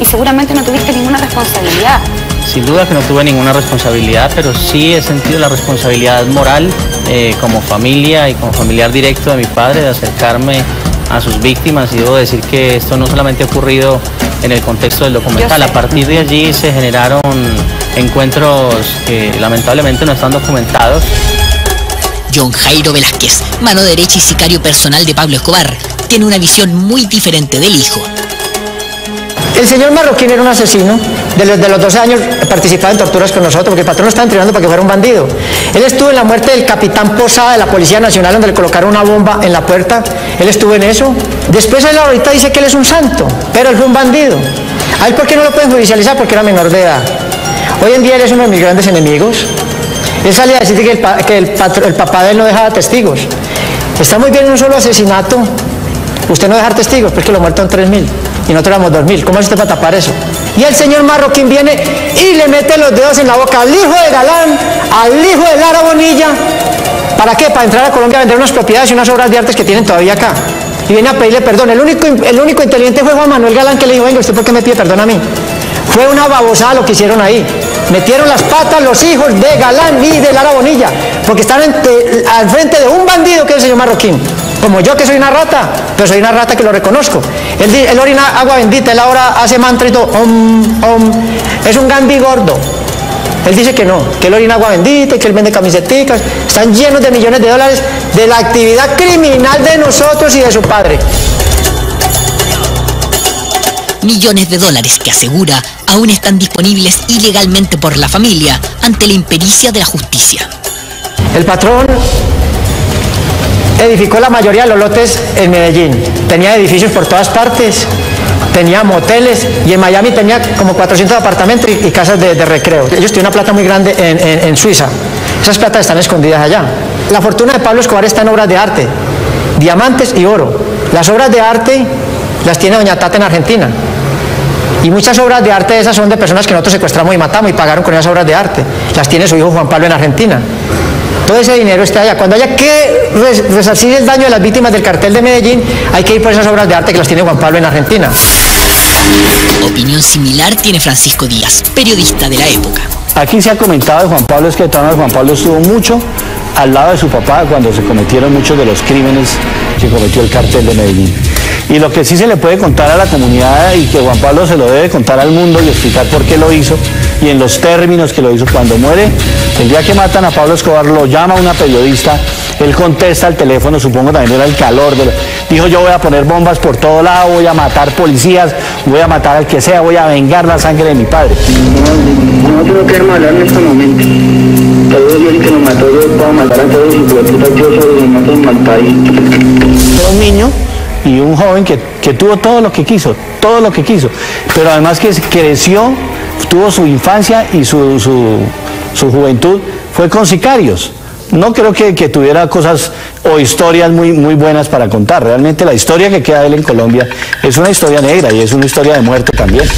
Speaker 39: y seguramente no tuviste ninguna responsabilidad?
Speaker 40: Sin duda que no tuve ninguna responsabilidad, pero sí he sentido la responsabilidad moral eh, como familia y como familiar directo de mi padre de acercarme a sus víctimas. Y debo decir que esto no solamente ha ocurrido en el contexto del documental, a partir de allí se generaron encuentros que lamentablemente no están documentados.
Speaker 1: John Jairo Velázquez, mano derecha y sicario personal de Pablo Escobar, tiene una visión muy diferente del hijo.
Speaker 2: El señor Marroquín era un asesino. De los, de los 12 años participaba en torturas con nosotros, porque el patrón lo estaba entrenando para que fuera un bandido. Él estuvo en la muerte del capitán Posada de la Policía Nacional, donde le colocaron una bomba en la puerta. Él estuvo en eso. Después él ahorita dice que él es un santo, pero él fue un bandido. ¿A por qué no lo pueden judicializar? Porque era menor de edad. Hoy en día él es uno de mis grandes enemigos. Él salía a decir que el, papá de él no dejaba testigos. Está muy bien un solo asesinato. Usted no dejar testigos, pues que lo muerto en 3.000 y nosotros éramos 2.000. ¿Cómo hace usted para tapar eso? Y el señor Marroquín viene y le mete los dedos en la boca al hijo de Galán, al hijo de Lara Bonilla. ¿Para qué? Para entrar a Colombia a vender unas propiedades y unas obras de artes que tienen todavía acá. Y viene a pedirle perdón. El único, el único inteligente fue Juan Manuel Galán que le dijo, venga, ¿usted por qué me pide perdón a mí? Fue una babosada lo que hicieron ahí. Metieron las patas los hijos de Galán y de Lara Bonilla, porque están al frente de un bandido que es el señor Marroquín. Como yo que soy una rata, pero soy una rata que lo reconozco. Él, él orina agua bendita, él ahora hace mantra y todo. om, om. Es un Gandhi gordo. Él dice que no, que él orina agua bendita y que él vende camiseticas. Están llenos de millones de dólares de la actividad criminal de nosotros y de su padre.
Speaker 1: Millones de dólares que asegura aún están disponibles ilegalmente por la familia ante la impericia de la justicia.
Speaker 2: El patrón edificó la mayoría de los lotes en Medellín. Tenía edificios por todas partes, tenía moteles y en Miami tenía como 400 apartamentos y, casas de, recreo. Ellos tienen una plata muy grande en Suiza. Esas platas están escondidas allá. La fortuna de Pablo Escobar está en obras de arte, diamantes y oro. Las obras de arte las tiene Doña Tata en Argentina. Y muchas obras de arte de esas son de personas que nosotros secuestramos y matamos y pagaron con esas obras de arte. Las tiene su hijo Juan Pablo en Argentina. Todo ese dinero está allá. Cuando haya que res- resarcir el daño de las víctimas del cartel de Medellín, hay que ir por esas obras de arte que las tiene Juan Pablo en Argentina.
Speaker 1: Opinión similar tiene Francisco Díaz, periodista de la época.
Speaker 41: Aquí se ha comentado de Juan Pablo, es que de todas maneras Juan Pablo estuvo mucho al lado de su papá cuando se cometieron muchos de los crímenes que cometió el cartel de Medellín. Y lo que sí se le puede contar a la comunidad y que Juan Pablo se lo debe contar al mundo y explicar por qué lo hizo y en los términos que lo hizo cuando muere, el día que matan a Pablo Escobar lo llama una periodista, él contesta al teléfono, supongo también era el calor, de lo- dijo yo voy a poner bombas por todo lado, voy a matar policías, voy a matar al que sea, voy a vengar la sangre de mi padre.
Speaker 14: Nosotros no queremos hablar en este momento. Todos dicen que nos mató, yo puedo matar a todos y yo soy el más mal país.
Speaker 41: Fue un niño y un joven que, que tuvo todo lo que quiso, todo lo que quiso, pero además que creció, tuvo su infancia y su, su, juventud, fue con sicarios. No creo que, que tuviera cosas o historias muy, muy buenas para contar. Realmente la historia que queda de él en Colombia es una historia negra y es una historia de muerte también.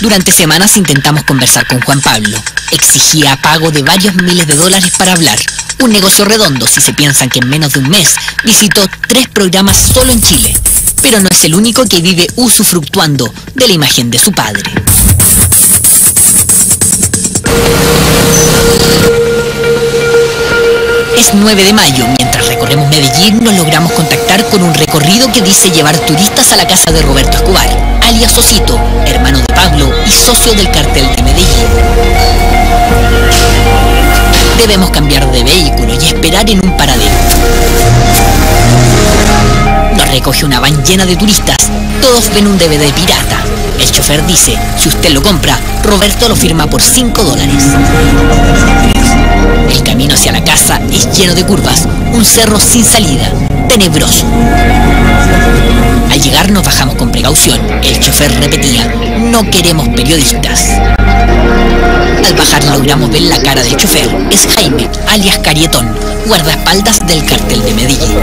Speaker 1: Durante semanas intentamos conversar con Juan Pablo. Exigía pago de varios miles de dólares para hablar. Un negocio redondo si se piensan que en menos de un mes visitó tres programas solo en Chile. Pero no es el único que vive usufructuando de la imagen de su padre. Es 9 de mayo. Mientras recorremos Medellín, nos logramos contactar con un recorrido que dice llevar turistas a la casa de Roberto Escobar, alias Osito, hermano de Pablo y socio del cartel de Medellín. Debemos cambiar de vehículo y esperar en un paradero. Nos recoge una van llena de turistas. Todos ven un DVD pirata. El chofer dice, si usted lo compra, Roberto lo firma por 5 dólares. El camino hacia la casa es lleno de curvas, un cerro sin salida, tenebroso. Al llegar nos bajamos con precaución. El chofer repetía, no queremos periodistas. Al bajar logramos ver la cara del chofer. Es Jaime, alias Carietón, guardaespaldas del cartel de Medellín.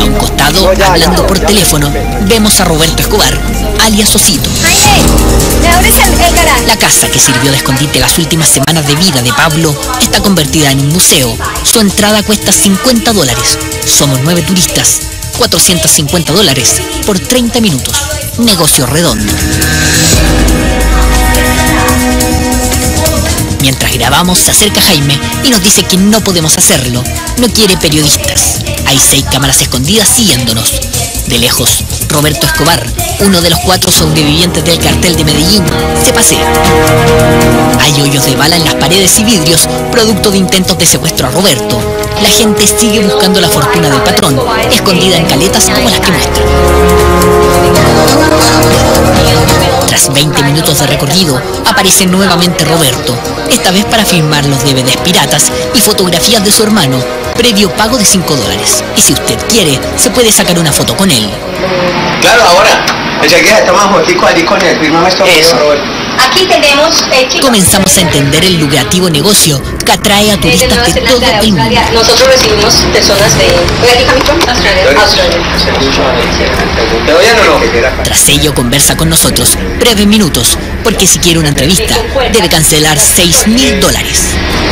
Speaker 1: A un costado, hablando por teléfono, vemos a Roberto Escobar, alias Osito.
Speaker 39: ¿Me abres el, el garaje?
Speaker 1: La casa que sirvió de escondite las últimas semanas de vida de Pablo está convertida en un museo. Su entrada cuesta 50 dólares. Somos nueve turistas. 450 dólares por 30 minutos. Negocio redondo. Mientras grabamos se acerca Jaime y nos dice que no podemos hacerlo. No quiere periodistas. Hay seis cámaras escondidas siguiéndonos. De lejos, Roberto Escobar, uno de los cuatro sobrevivientes del cartel de Medellín, se pasea. Hay hoyos de bala en las paredes y vidrios, producto de intentos de secuestro a Roberto. La gente sigue buscando la fortuna del patrón, escondida en caletas como las que muestra. Tras 20 minutos de recorrido, aparece nuevamente Roberto, esta vez para firmar los DVDs piratas y fotografías de su hermano, previo pago de 5 dólares. Y si usted quiere, se puede sacar una foto con él.
Speaker 33: Claro, ahora. Enseguida toma fotico allí con él. Firmame esto, Roberto.
Speaker 39: Aquí tenemos eh,
Speaker 1: Comenzamos a entender el lucrativo negocio que atrae a
Speaker 39: de
Speaker 1: turistas de todo
Speaker 39: de
Speaker 1: el mundo.
Speaker 39: Australia. Nosotros recibimos personas de... Australia. Australia.
Speaker 33: ¿Te oyen o no?
Speaker 1: Tras ello conversa con nosotros breves minutos, porque si quiere una entrevista debe cancelar 6 mil dólares.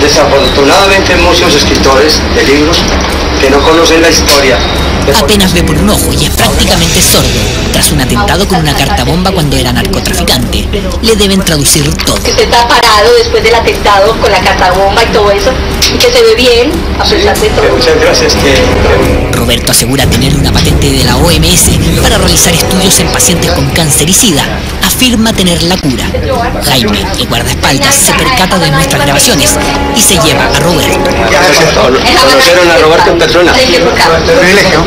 Speaker 14: Desafortunadamente muchos escritores de libros que no conocen la historia.
Speaker 1: Apenas ve por un ojo y es prácticamente sordo. Tras un atentado con una carta bomba cuando era narcotraficante, le deben traducir todo.
Speaker 42: que usted está parado después del atentado con la catagomba y todo eso, y que se ve bien, a pesar de todo.
Speaker 14: Muchas gracias que...
Speaker 1: Roberto asegura tener una patente de la OMS para realizar estudios en pacientes con cáncer y sida. Afirma tener la cura. Jaime, el guardaespaldas, se percata de nuestras grabaciones y se lleva a Roberto.
Speaker 14: Conocieron a Roberto en persona.
Speaker 42: Privilegio.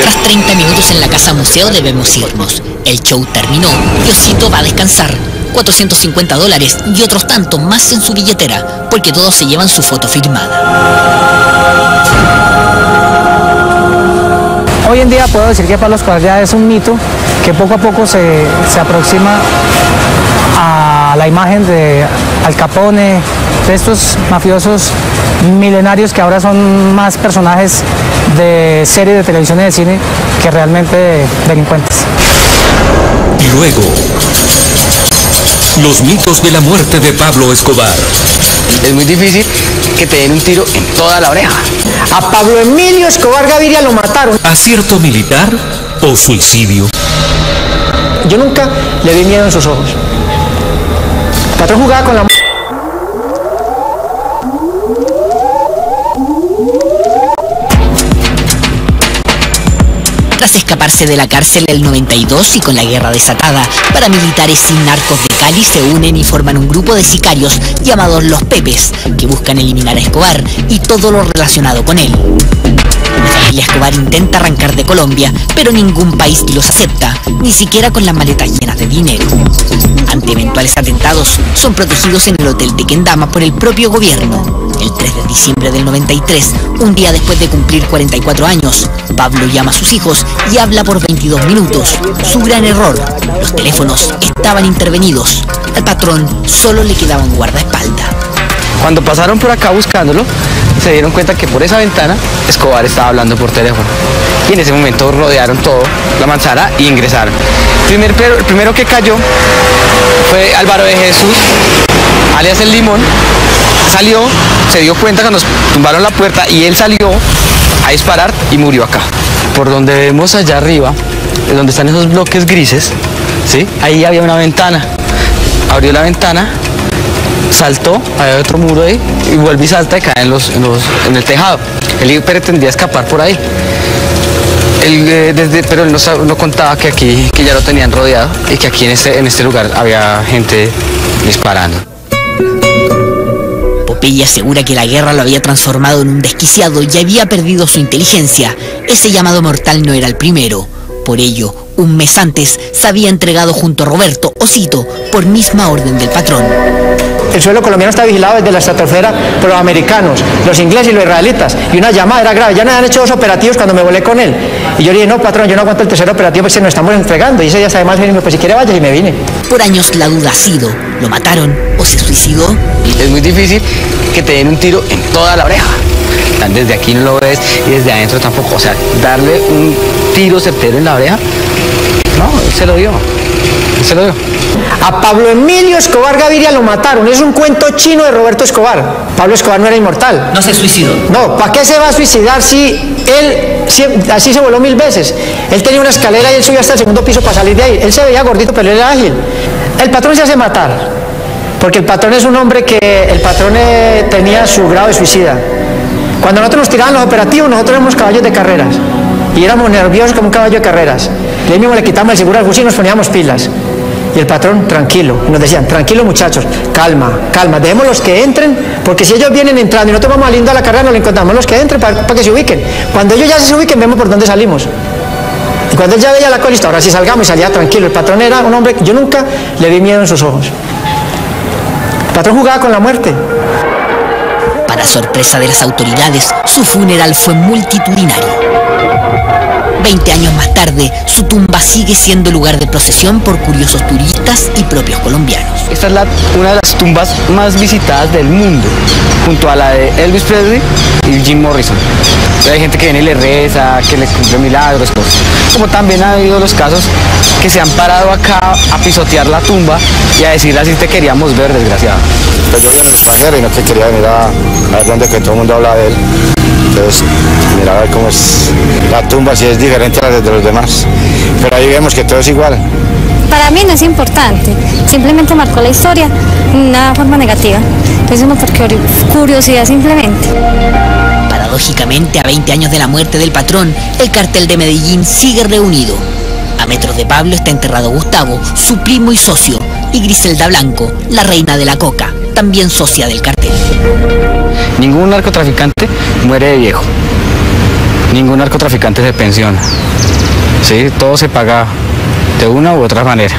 Speaker 1: Tras 30 minutos en la casa museo debemos irnos. El show terminó y Osito va a descansar. 450 dólares y otros tantos más en su billetera, porque todos se llevan su foto firmada.
Speaker 2: Hoy en día puedo decir que Pablo Escobar ya es un mito que poco a poco se, se aproxima a la imagen de Al Capone, de estos mafiosos milenarios que ahora son más personajes de series de televisión y de cine que realmente delincuentes.
Speaker 23: Y luego, los mitos de la muerte de Pablo Escobar.
Speaker 11: Es muy difícil que te den un tiro en toda la oreja.
Speaker 2: A Pablo Emilio Escobar Gaviria lo mataron.
Speaker 23: ¿Acierto militar o suicidio?
Speaker 2: Yo nunca le vi miedo en sus ojos. El patrón jugaba con la...
Speaker 1: de la cárcel el 92 y con la guerra desatada, paramilitares y narcos de Cali se unen y forman un grupo de sicarios llamados Los Pepes, que buscan eliminar a Escobar y todo lo relacionado con él. La familia Escobar intenta arrancar de Colombia, pero ningún país los acepta, ni siquiera con las maletas llenas de dinero. Ante eventuales atentados, son protegidos en el hotel de Kendama por el propio gobierno. El 3 de diciembre del 93, un día después de cumplir 44 años, Pablo llama a sus hijos y habla por 22 minutos. Su gran error, los teléfonos estaban intervenidos. Al patrón solo le quedaba un guardaespaldas.
Speaker 11: Cuando pasaron por acá buscándolo, se dieron cuenta que por esa ventana Escobar estaba hablando por teléfono. Y en ese momento rodearon todo, la manzana, y ingresaron. Primer, el primero que cayó fue Álvaro de Jesús, alias el Limón. Salió, se dio cuenta cuando nos tumbaron la puerta y él salió a disparar y murió acá. Por donde vemos allá arriba, donde están esos bloques grises, ¿sí? ahí había una ventana. Abrió la ventana, saltó, había otro muro ahí, y vuelve y salta y cae en, los, en, los- en el tejado. Él pretendía escapar por ahí. Él, eh, desde, pero él no, sab- no contaba que aquí que ya lo tenían rodeado y que aquí en este, en este lugar había gente disparando.
Speaker 1: Popeye asegura que la guerra lo había transformado en un desquiciado y había perdido su inteligencia. Ese llamado mortal no era el primero. Por ello, un mes antes se había entregado junto a Roberto Osito por misma orden del patrón.
Speaker 2: El suelo colombiano está vigilado desde la estratosfera por los americanos, los ingleses y los israelitas. Y una llamada era grave. Ya me han hecho dos operativos cuando me volé con él. Y yo le dije, no, patrón, yo no aguanto el tercer operativo porque nos estamos entregando. Y ese día además me dijo, pues si quiere vaya y me vine.
Speaker 1: Por años la duda ha sido, ¿lo mataron o se suicidó?
Speaker 11: Es muy difícil que te den un tiro en toda la oreja. Tan Desde aquí no lo ves y desde adentro tampoco. O sea, darle un tiro certero en la oreja, no, él se lo dio. Él se lo dio.
Speaker 2: A Pablo Emilio Escobar Gaviria lo mataron. Es un cuento chino de Roberto Escobar. Pablo Escobar no era inmortal.
Speaker 25: No se suicidó.
Speaker 2: No, ¿para qué se va a suicidar si él así se voló mil veces? Él tenía una escalera y él subía hasta el segundo piso para salir de ahí. Él se veía gordito, pero él era ágil. El patrón se hace matar. Porque el patrón es un hombre que el patrón eh, tenía su grado de suicida. Cuando nosotros nos tiraban los operativos, nosotros éramos caballos de carreras. Y éramos nerviosos como un caballo de carreras. Y ahí mismo le quitamos el seguro al fusil y nos poníamos pilas. Y el patrón, tranquilo. Nos decían, tranquilo muchachos, calma, calma, dejemos los que entren, porque si ellos vienen entrando y nosotros vamos saliendo a la carrera, nos lo encontramos los que entren para, que se ubiquen. Cuando ellos ya se ubiquen, vemos por dónde salimos. Y cuando él ya veía la colista, ahora sí salgamos y salía tranquilo. El patrón era un hombre que yo nunca le vi miedo en sus ojos. El patrón jugaba con la muerte.
Speaker 1: Para sorpresa de las autoridades, su funeral fue multitudinario. Veinte años más tarde, su tumba sigue siendo lugar de procesión por curiosos turistas y propios colombianos.
Speaker 11: Esta es la- una de las tumbas más visitadas del mundo, junto a la de Elvis Presley y Jim Morrison. Hay gente que viene y le reza, que le cumple milagros, cosas. Como también ha habido los casos que se han parado acá a pisotear la tumba y a decirle así te queríamos ver, desgraciado.
Speaker 33: Pues yo vivo en el extranjero y no que quería venir a, a ver dónde que todo el mundo habla de él. Entonces, mirar a ver cómo es la tumba, si es diferente a la de los demás. Pero ahí vemos que todo es igual.
Speaker 43: Para mí no es importante, simplemente marcó la historia de una forma negativa. Por curi- curiosidad simplemente.
Speaker 1: Paradójicamente, a 20 años de la muerte del patrón, el cartel de Medellín sigue reunido. A metros de Pablo está enterrado Gustavo, su primo y socio, y Griselda Blanco, la reina de la coca, también socia del cartel.
Speaker 11: Ningún narcotraficante muere de viejo. Ningún narcotraficante se pensiona. Sí, todo se paga de una u otra manera.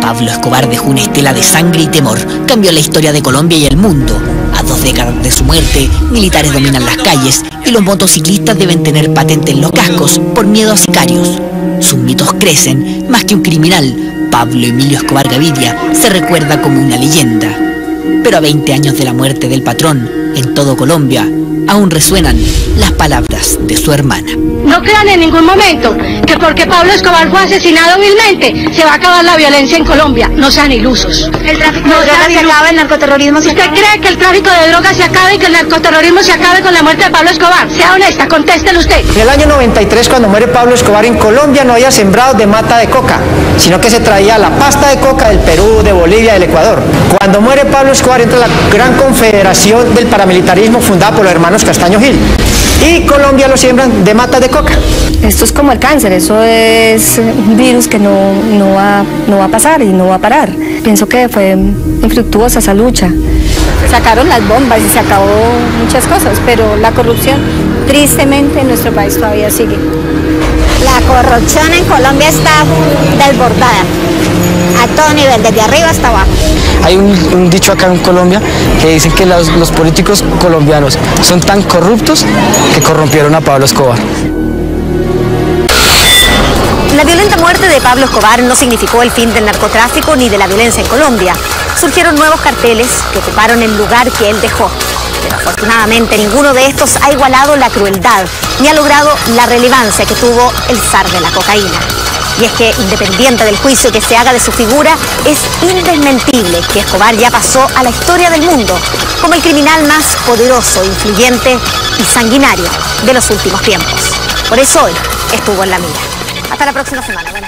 Speaker 1: Pablo Escobar dejó una estela de sangre y temor, cambió la historia de Colombia y el mundo. A dos décadas de su muerte, militares dominan las calles y los motociclistas deben tener patente en los cascos por miedo a sicarios. Sus mitos crecen, más que un criminal, Pablo Emilio Escobar Gaviria se recuerda como una leyenda. Pero a 20 años de la muerte del patrón, en todo Colombia, aún resuenan las palabras de su hermana.
Speaker 40: No crean en ningún momento que porque Pablo Escobar fue asesinado vilmente se va a acabar la violencia en Colombia. No sean ilusos. El tráfico de drogas se acaba, el narcoterrorismo se ¿Usted cree que el tráfico de drogas se acabe y que el narcoterrorismo se acabe con la muerte de Pablo Escobar? Sea honesta, contéstelo usted.
Speaker 2: En el año 93, cuando muere Pablo Escobar en Colombia, no había sembrado de mata de coca, sino que se traía la pasta de coca del Perú, de Bolivia, del Ecuador. Cuando muere Pablo Escobar, entra la gran confederación del paramilitarismo fundada por los hermanos Castaño Gil. Y Colombia lo siembran de mata de coca.
Speaker 38: Esto es como el cáncer, eso es un virus que no, no, va, no va a pasar y no va a parar. Pienso que fue infructuosa esa lucha.
Speaker 43: Sacaron las bombas y se acabó muchas cosas, pero la corrupción tristemente en nuestro país todavía sigue.
Speaker 44: La corrupción en Colombia está desbordada, a todo nivel, desde arriba hasta abajo.
Speaker 11: Hay un, dicho acá en Colombia que dicen que los, los políticos colombianos son tan corruptos que corrompieron a Pablo Escobar.
Speaker 3: La violenta muerte de Pablo Escobar no significó el fin del narcotráfico ni de la violencia en Colombia. Surgieron nuevos carteles que ocuparon el lugar que él dejó. Pero afortunadamente ninguno de estos ha igualado la crueldad ni ha logrado la relevancia que tuvo el zar de la cocaína. Y es que, independiente del juicio que se haga de su figura, es indesmentible que Escobar ya pasó a la historia del mundo como el criminal más poderoso, influyente y sanguinario de los últimos tiempos. Por eso hoy estuvo en la mira. Hasta la próxima semana.